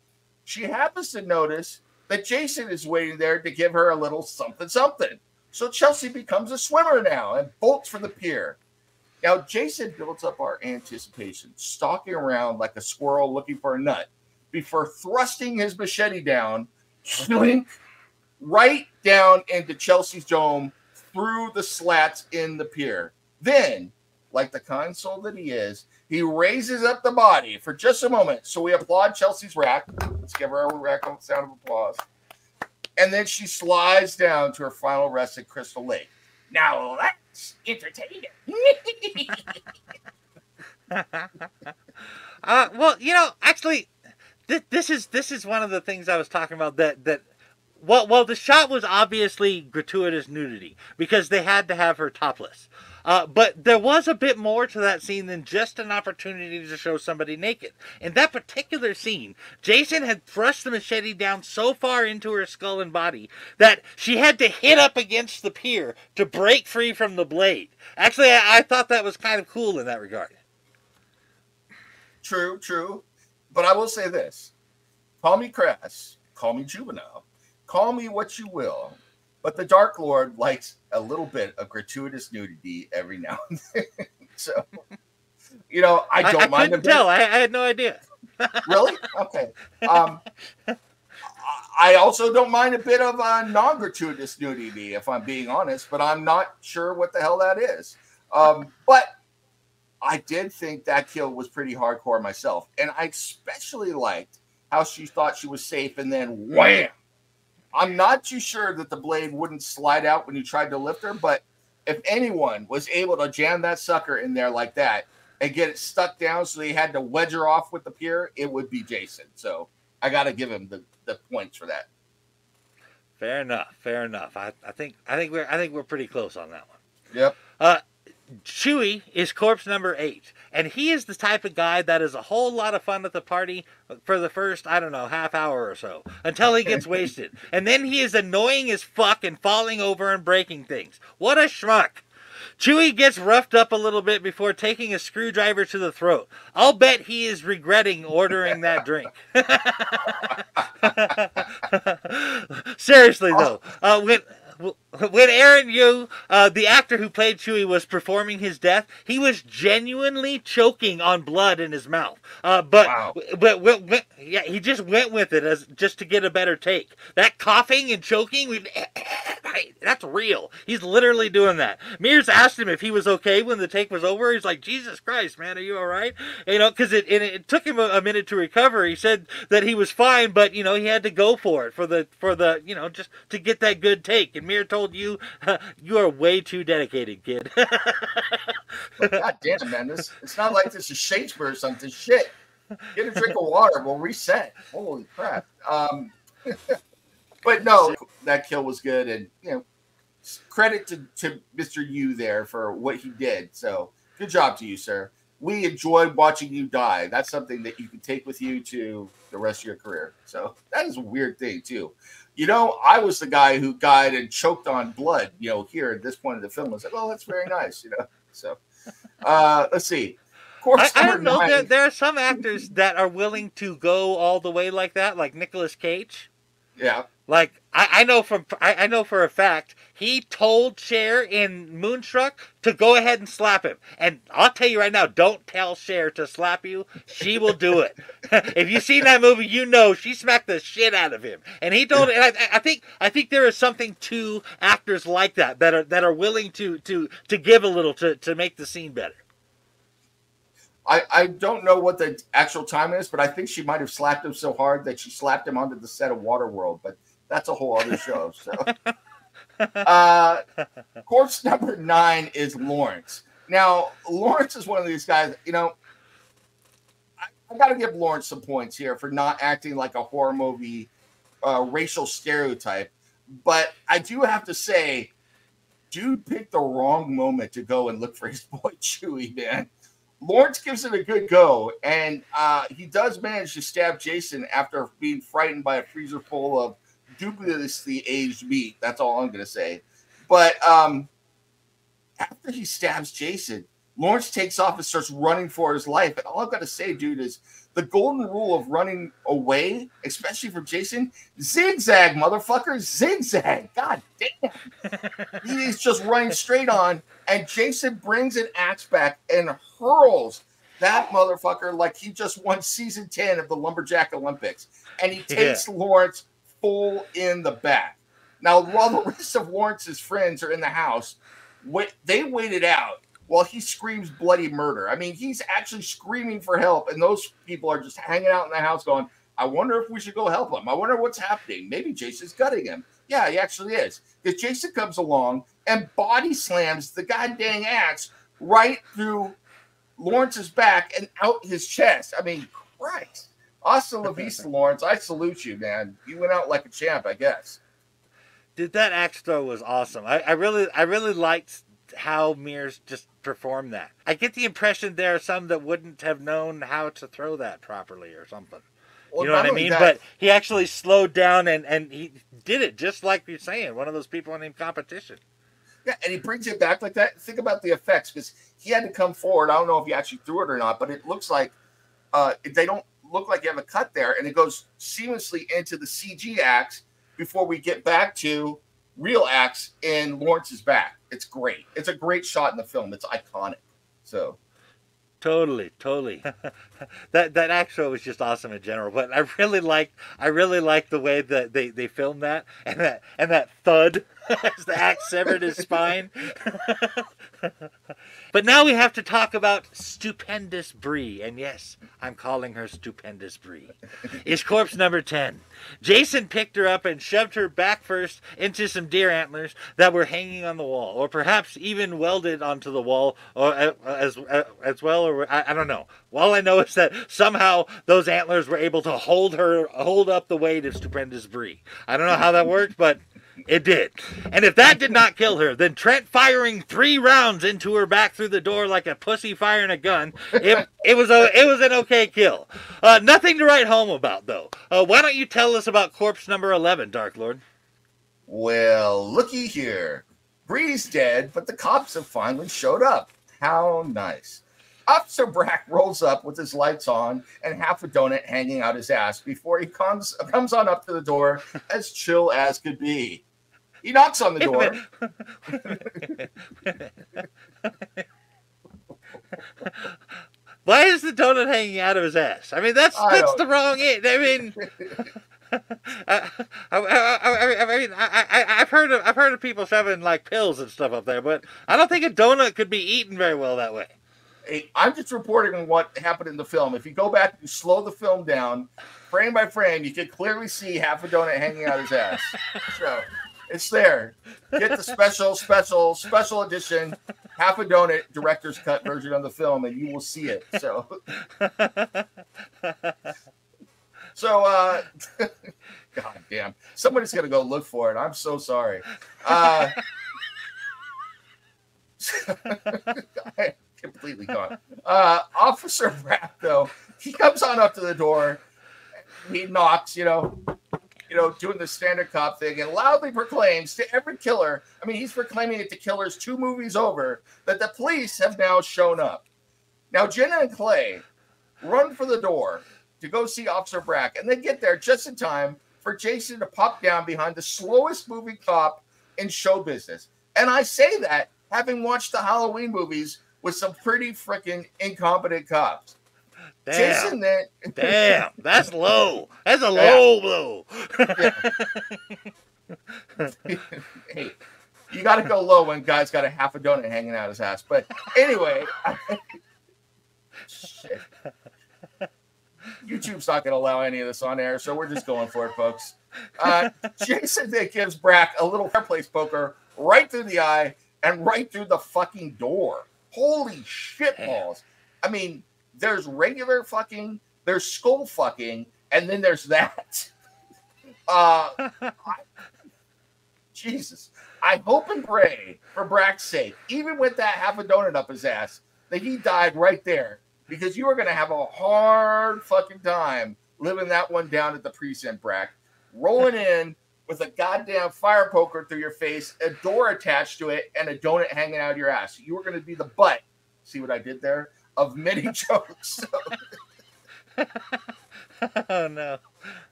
she happens to notice that Jason is waiting there to give her a little something something. So Chelsea becomes a swimmer now and bolts for the pier. Now, Jason builds up our anticipation, stalking around like a squirrel looking for a nut before thrusting his machete down, right down into Chelsea's dome through the slats in the pier. Then, like the soul that he is, he raises up the body for just a moment. So we applaud Chelsea's rack. Let's give her a rack sound of applause. And then she slides down to her final rest at Crystal Lake. Now that's entertaining. Uh, well, you know, actually, th- this is this is one of the things I was talking about. That that well, well, the shot was obviously gratuitous nudity because they had to have her topless. Uh, but there was a bit more to that scene than just an opportunity to show somebody naked. In that particular scene, Jason had thrust the machete down so far into her skull and body that she had to hit up against the pier to break free from the blade. Actually, I, I thought that was kind of cool in that regard. True, true. But I will say this call me crass, call me juvenile, call me what you will. But the Dark Lord likes a little bit of gratuitous nudity every now and then. so, you know, I don't I, mind a couldn't tell. I, I had no idea. Really? Okay. Um, I- I also don't mind a bit of uh, non-gratuitous nudity, if I'm being honest, but I'm not sure what the hell that is. Um, but I did think that kill was pretty hardcore myself, and I especially liked how she thought she was safe, and then wham! I'm not too sure that the blade wouldn't slide out when you tried to lift her, but if anyone was able to jam that sucker in there like that and get it stuck down so they had to wedge her off with the pier, it would be Jason. So I got to give him the, the points for that. Fair enough. Fair enough. I, I think I think we're I think we're pretty close on that one. Yep. Uh, Chewie is corpse number eight, and he is the type of guy that is a whole lot of fun at the party for the first, I don't know, half hour or so until he gets wasted. And then he is annoying as fuck and falling over and breaking things. What a schmuck. Chewie gets roughed up a little bit before taking a screwdriver to the throat. I'll bet he is regretting ordering that drink. Seriously though, uh, when when Aaron Yoo, uh, the actor who played Chewie, was performing his death, he was genuinely choking on blood in his mouth. Uh, but Wow. but, but, but- yeah, he just went with it as just to get a better take. That coughing and choking, that's real. He's literally doing that. Mears asked him if he was okay when the take was over. He's like, Jesus Christ, man, are you all right? You know, because it, it it took him a, a minute to recover. He said that he was fine, but you know he had to go for it for the for the you know just to get that good take. And Mears told you, you are way too dedicated, kid. God damn, it, man, this it's not like this is Shakespeare or something. Shit. Get a drink of water. We'll reset. Holy crap. Um, but no, that kill was good, and you know, credit to, to Mr. Yoo there for what he did. So good job to you, sir. we enjoyed watching you die. That's something that you can take with you to the rest of your career. So that is a weird thing too. You know, I was the guy who died and choked on blood. You know, here at this point of the film, I was like, "Oh, that's very nice." You know, so uh, let's see. I, I, don't know. There, there, are some actors that are willing to go all the way like that, like Nicolas Cage. Yeah. Like I, I know from I, I, know for a fact he told Cher in Moonstruck to go ahead and slap him. And I'll tell you right now, don't tell Cher to slap you. She will do it. if you've seen that movie, you know she smacked the shit out of him. And he told and I, I think I think there is something to actors like that that are that are willing to to to give a little to to make the scene better. I, I don't know what the actual time is, but I think she might have slapped him so hard that she slapped him onto the set of Waterworld. But that's a whole other show. So, uh, corpse number nine is Lawrence. Now, Lawrence is one of these guys. You know, I, I got to give Lawrence some points here for not acting like a horror movie uh, racial stereotype. But I do have to say, dude picked the wrong moment to go and look for his boy Chewie, man. Lawrence gives it a good go, and uh, he does manage to stab Jason after being frightened by a freezer full of dubiously aged meat. That's all I'm going to say. But um, after he stabs Jason, Lawrence takes off and starts running for his life. And all I've got to say, dude, is the golden rule of running away, especially for Jason, zigzag, motherfucker, zigzag. God damn. He's just running straight on, and Jason brings an axe back and hurls that motherfucker like he just won season 10 of the Lumberjack Olympics. And he takes yeah. Lawrence full in the back. Now, while the rest of Lawrence's friends are in the house, wait, they waited out while he screams bloody murder. I mean, he's actually screaming for help, and those people are just hanging out in the house going, I wonder if we should go help him. I wonder what's happening. Maybe Jason's gutting him. Yeah, he actually is. Because Jason comes along and body slams the goddamn axe right through Lawrence's back and out his chest. I mean, Christ. Hasta la vista, Lawrence. I salute you, man. You went out like a champ, I guess. Dude, that axe throw was awesome. I, I really, I really liked how Mears just performed that. I get the impression there are some that wouldn't have known how to throw that properly or something. Well, you know what I mean? That, but he actually slowed down and, and he did it just like you're saying, one of those people in competition. Yeah, and he brings it back like that. Think about the effects because he had to come forward. I don't know if he actually threw it or not, but it looks like uh, they don't look like you have a cut there, and it goes seamlessly into the CG axe before we get back to real axe in Lawrence's back. It's great. It's a great shot in the film. It's iconic. So totally totally that that actually was just awesome in general but i really like i really like the way that they they filmed that and that and that thud as the axe severed his spine but now we have to talk about Stupendous Bree. And yes, I'm calling her Stupendous Bree. Is corpse number 10. Jason picked her up and shoved her back first into some deer antlers that were hanging on the wall, or perhaps even welded onto the wall, or uh, as uh, as well, or I, I don't know. All I know is that somehow those antlers were able to hold her, hold up the weight of Stupendous Bree. I don't know how that worked, but it did. And if that did not kill her, then Trent firing three rounds into her back through the door like a pussy firing a gun, it, it was a it was an okay kill. Uh, nothing to write home about though. Uh, why don't you tell us about corpse number eleven, Dark Lord? Well, looky here. Bree's dead, but the cops have finally showed up. How nice. Officer Brack rolls up with his lights on and half a donut hanging out his ass before he comes comes on up to the door as chill as could be. He knocks on the door. Why is the donut hanging out of his ass? I mean, that's that's the wrong. I mean, I, I, I, I, mean, I, I, have heard of I've heard of people shoving like pills and stuff up there, but I don't think a donut could be eaten very well that way. I'm just reporting on what happened in the film. If you go back, you slow the film down, frame by frame, you can clearly see half a donut hanging out his ass. So. It's there. Get the special, special, special edition, half a donut director's cut version of the film, and you will see it. So, so, uh, God damn, somebody's gonna go look for it. I'm so sorry. Uh, completely gone. Uh, Officer Brack, though, he comes on up to the door. He knocks, you know, you know, doing the standard cop thing, and loudly proclaims to every killer. I mean, he's proclaiming it to killers two movies over that the police have now shown up. Now, Jenna and Clay run for the door to go see Officer Brack, and they get there just in time for Jason to pop down behind the slowest moving cop in show business. And I say that having watched the Halloween movies with some pretty freaking incompetent cops. Damn. Jason then Damn, that's low. That's a low blow. hey, you got to go low when guy's got a half a donut hanging out his ass. But anyway, shit. YouTube's not going to allow any of this on air, so we're just going for it, folks. Uh, Jason then gives Brack a little fireplace poker right through the eye and right through the fucking door. Holy shit balls! I mean, there's regular fucking, there's skull fucking, and then there's that. Uh, I- Jesus. I hope and pray for Brack's sake, even with that half a donut up his ass, that he died right there because you are going to have a hard fucking time living that one down at the precinct, Brack. Rolling in with a goddamn fire poker through your face, a door attached to it, and a donut hanging out of your ass. You were going to be the butt. See what I did there? Of many jokes. oh no.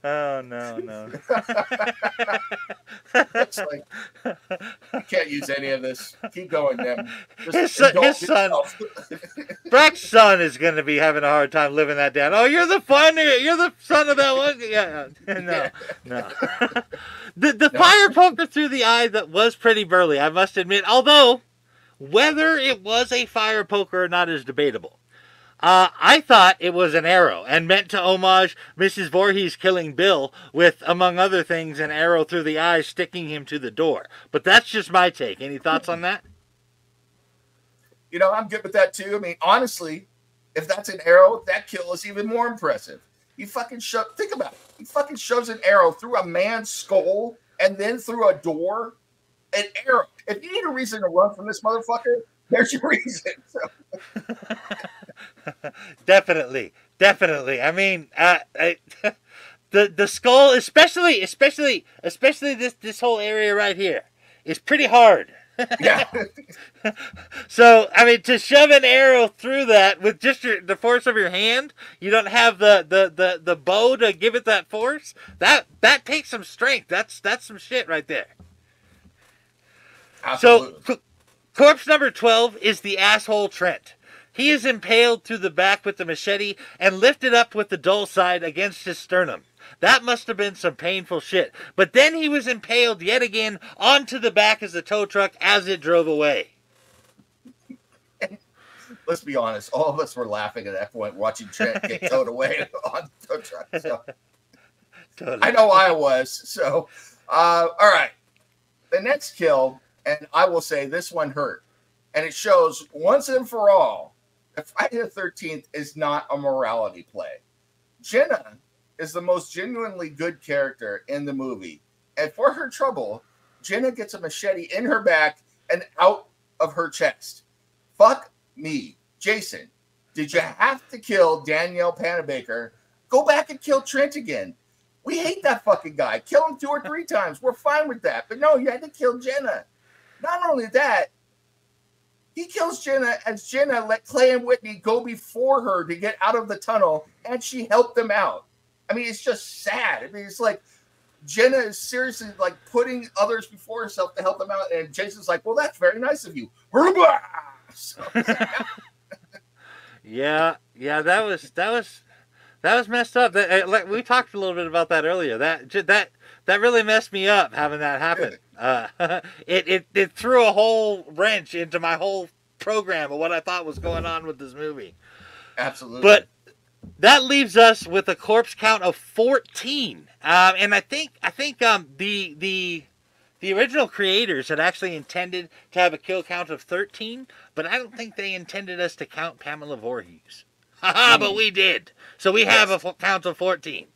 Oh no, no. it's like you can't use any of this. Keep going, then. His son- his son-. Brack's son is going to be having a hard time living that down. Oh, you're the fun. You're the son of that one. Yeah, no, no. the the No. fire poker through the eye that was pretty burly, I must admit. Although whether it was a fire poker or not is debatable. Uh, I thought it was an arrow and meant to homage Mrs. Voorhees killing Bill with, among other things, an arrow through the eye sticking him to the door. But that's just my take. Any thoughts on that? You know, I'm good with that too. I mean, honestly, if that's an arrow, that kill is even more impressive. He fucking shove. Think about it. He fucking shoves an arrow through a man's skull and then through a door. An arrow. If you need a reason to run from this motherfucker, there's your reason. So, definitely, definitely. I mean, uh, I, the the skull, especially, especially, especially this this whole area right here, is pretty hard. yeah. So, I mean, to shove an arrow through that with just your, the force of your hand, you don't have the, the, the, the bow to give it that force. That that takes some strength. That's that's some shit right there. Absolutely. co- corpse number 12 is the asshole Trent. He is impaled through the back with the machete and lifted up with the dull side against his sternum. That must have been some painful shit. But then he was impaled yet again onto the back of the tow truck as it drove away. Let's be honest. All of us were laughing at that point, watching Trent get towed away on the tow truck. So. Totally. I know I was. So, uh, all right. The next kill, and I will say this one hurt. And it shows once and for all that Friday the 13th is not a morality play. Jenna is the most genuinely good character in the movie. And for her trouble, Jenna gets a machete in her back and out of her chest. Fuck me. Jason, did you have to kill Danielle Panabaker? Go back and kill Trent again. We hate that fucking guy. Kill him two or three times. We're fine with that. But no, you had to kill Jenna. Not only that, he kills Jenna as Jenna let Clay and Whitney go before her to get out of the tunnel, and she helped them out. I mean, it's just sad. I mean, it's like Jenna is seriously like putting others before herself to help them out, and Jason's like, "Well, that's very nice of you." So, Yeah, yeah, that was that was that was messed up. That uh, like we talked a little bit about that earlier. That that that really messed me up having that happen. Uh, it, it it threw a whole wrench into my whole program of what I thought was going on with this movie. absolutely. But that leaves us with a corpse count of 14. Um, and I think I think um, the the the original creators had actually intended to have a kill count of 13, but I don't think they intended us to count Pamela Voorhees. Haha, but we did. So we have a f- count of 14.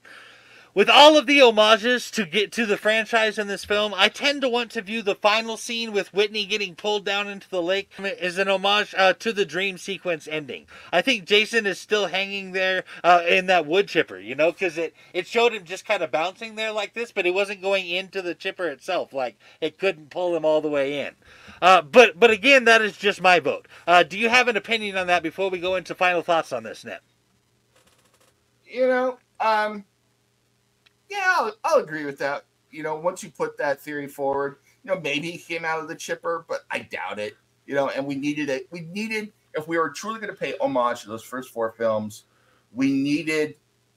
With all of the homages to get to the franchise in this film, I tend to want to view the final scene with Whitney getting pulled down into the lake as an homage uh, to the dream sequence ending. I think Jason is still hanging there uh, in that wood chipper, you know, because it, it showed him just kind of bouncing there like this, but it wasn't going into the chipper itself. Like it couldn't pull him all the way in. Uh, but but again, that is just my vote. Uh, do you have an opinion on that before we go into final thoughts on this, Ned? You know, um, yeah, I'll, I'll agree with that. You know, once you put that theory forward, you know, maybe he came out of the chipper, but I doubt it. You know, and we needed it. We needed if we were truly going to pay homage to those first four films, we needed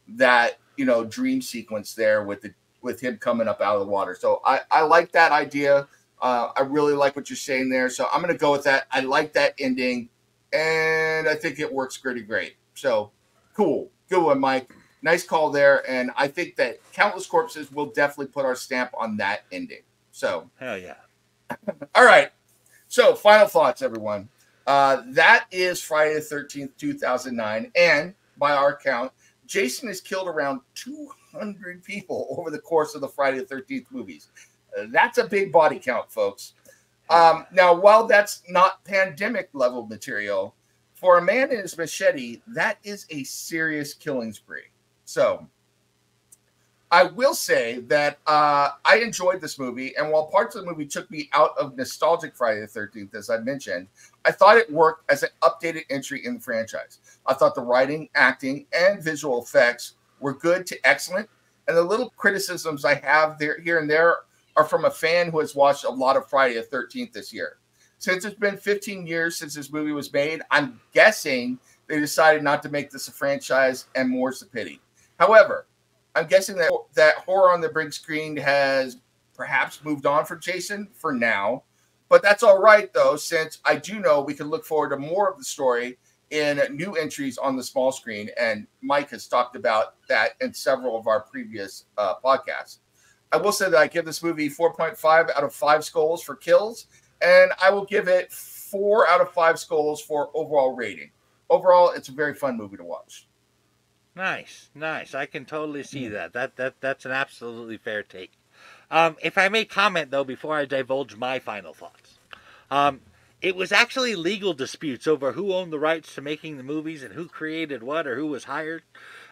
that you know dream sequence there with the with him coming up out of the water. So I I like that idea. Uh, I really like what you're saying there. So I'm going to go with that. I like that ending, and I think it works pretty great. So cool, good one, Mike nice call there. And I think that Countless Corpses will definitely put our stamp on that ending. So, hell yeah. all right. So, final thoughts, everyone. Uh, that is Friday the 13th, 2009. And by our count, Jason has killed around 200 people over the course of the Friday the 13th movies. Uh, that's a big body count, folks. Um, now, while that's not pandemic level material, for a man in his machete, that is a serious killing spree. So I will say that uh, I enjoyed this movie, and while parts of the movie took me out of nostalgic Friday the Thirteenth, as I mentioned, I thought it worked as an updated entry in the franchise. I thought the writing, acting, and visual effects were good to excellent, and the little criticisms I have there here and there are from a fan who has watched a lot of Friday the Thirteenth this year. Since it's been 15 years since this movie was made, I'm guessing they decided not to make this a franchise, and more's the pity. However, I'm guessing that that horror on the big screen has perhaps moved on from Jason for now. But that's all right though, since I do know we can look forward to more of the story in new entries on the small screen, and Mike has talked about that in several of our previous uh, podcasts. I will say that I give this movie 4.5 out of five skulls for kills, and I will give it four out of five skulls for overall rating. Overall, it's a very fun movie to watch. Nice, nice. I can totally see that. That that that's an absolutely fair take. Um, if I may comment though, before I divulge my final thoughts, um, it was actually legal disputes over who owned the rights to making the movies and who created what or who was hired.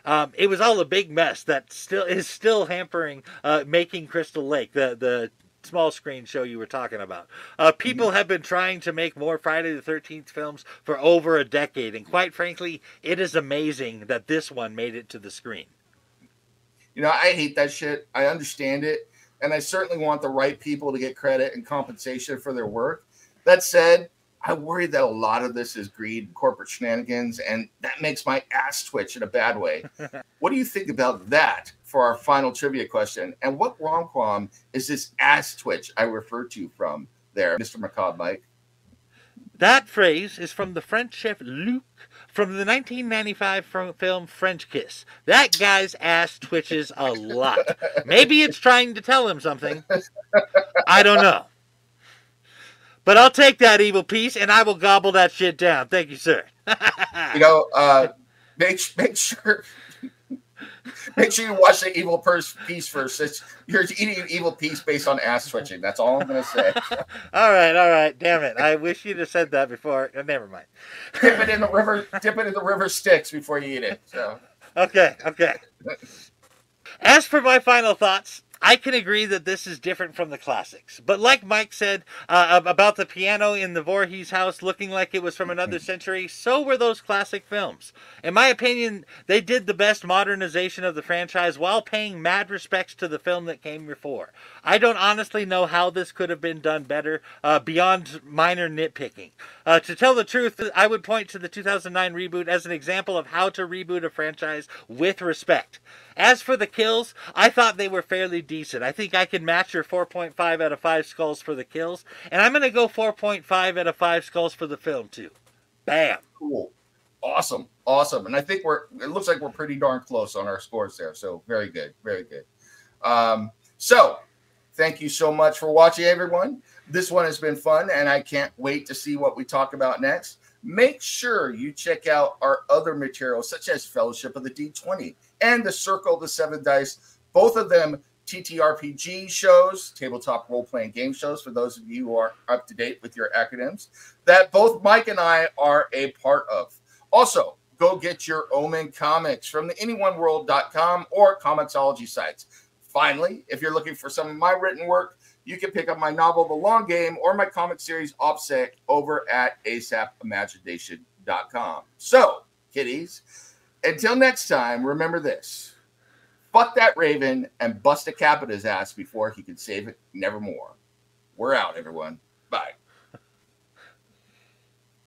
Um, it was all a big mess that still is still hampering uh, making Crystal Lake, the the small screen show you were talking about. Uh, people mm-hmm. have been trying to make more Friday the 13th films for over a decade, and quite frankly, it is amazing that this one made it to the screen. You know, I hate that shit. I understand it, and I certainly want the right people to get credit and compensation for their work. That said, I worry that a lot of this is greed and corporate shenanigans, and that makes my ass twitch in a bad way. what do you think about that for our final trivia question? And what rom com is this ass twitch I refer to from there, Mr. Macabre Mike? That phrase is from the French chef Luc from the 1995 film French Kiss. That guy's ass twitches a lot. Maybe it's trying to tell him something. I don't know. But I'll take that evil piece and I will gobble that shit down. Thank you, sir. you know, uh, make make sure make sure you watch the evil piece first. It's, you're eating an evil piece based on ass switching. That's all I'm gonna say. all right, all right. Damn it! I wish you'd have said that before. Uh, never mind. dip it in the river. Dip it in the river Styx before you eat it. So. Okay. Okay. As for my final thoughts, I can agree that this is different from the classics. But like Mike said uh, about the piano in the Voorhees house looking like it was from another century, so were those classic films. In my opinion, they did the best modernization of the franchise while paying mad respects to the film that came before. I don't honestly know how this could have been done better uh, beyond minor nitpicking. Uh, to tell the truth, I would point to the 2009 reboot as an example of how to reboot a franchise with respect. As for the kills, I thought they were fairly decent. I think I can match your 4.5 out of 5 skulls for the kills, and I'm going to go 4.5 out of 5 skulls for the film, too. Bam. Cool. Awesome. Awesome. And I think we're, it looks like we're pretty darn close on our scores there. So very good. Very good. Um, so thank you so much for watching, everyone. This one has been fun, and I can't wait to see what we talk about next. Make sure you check out our other materials, such as Fellowship of the D20 and the Circle of the Seven Dice Both of them TTRPG shows, tabletop role playing game shows, for those of you who are up to date with your acronyms, that both Mike and I are a part of. Also, go get your Omen comics from the anyoneworld.com or Comixology sites. Finally, if you're looking for some of my written work, you can pick up my novel, The Long Game, or my comic series, OPSEC, over at asapimagination.com. So, kiddies, until next time, remember this fuck that Raven and bust a cap at his ass before he can save it nevermore. We're out, everyone. Bye.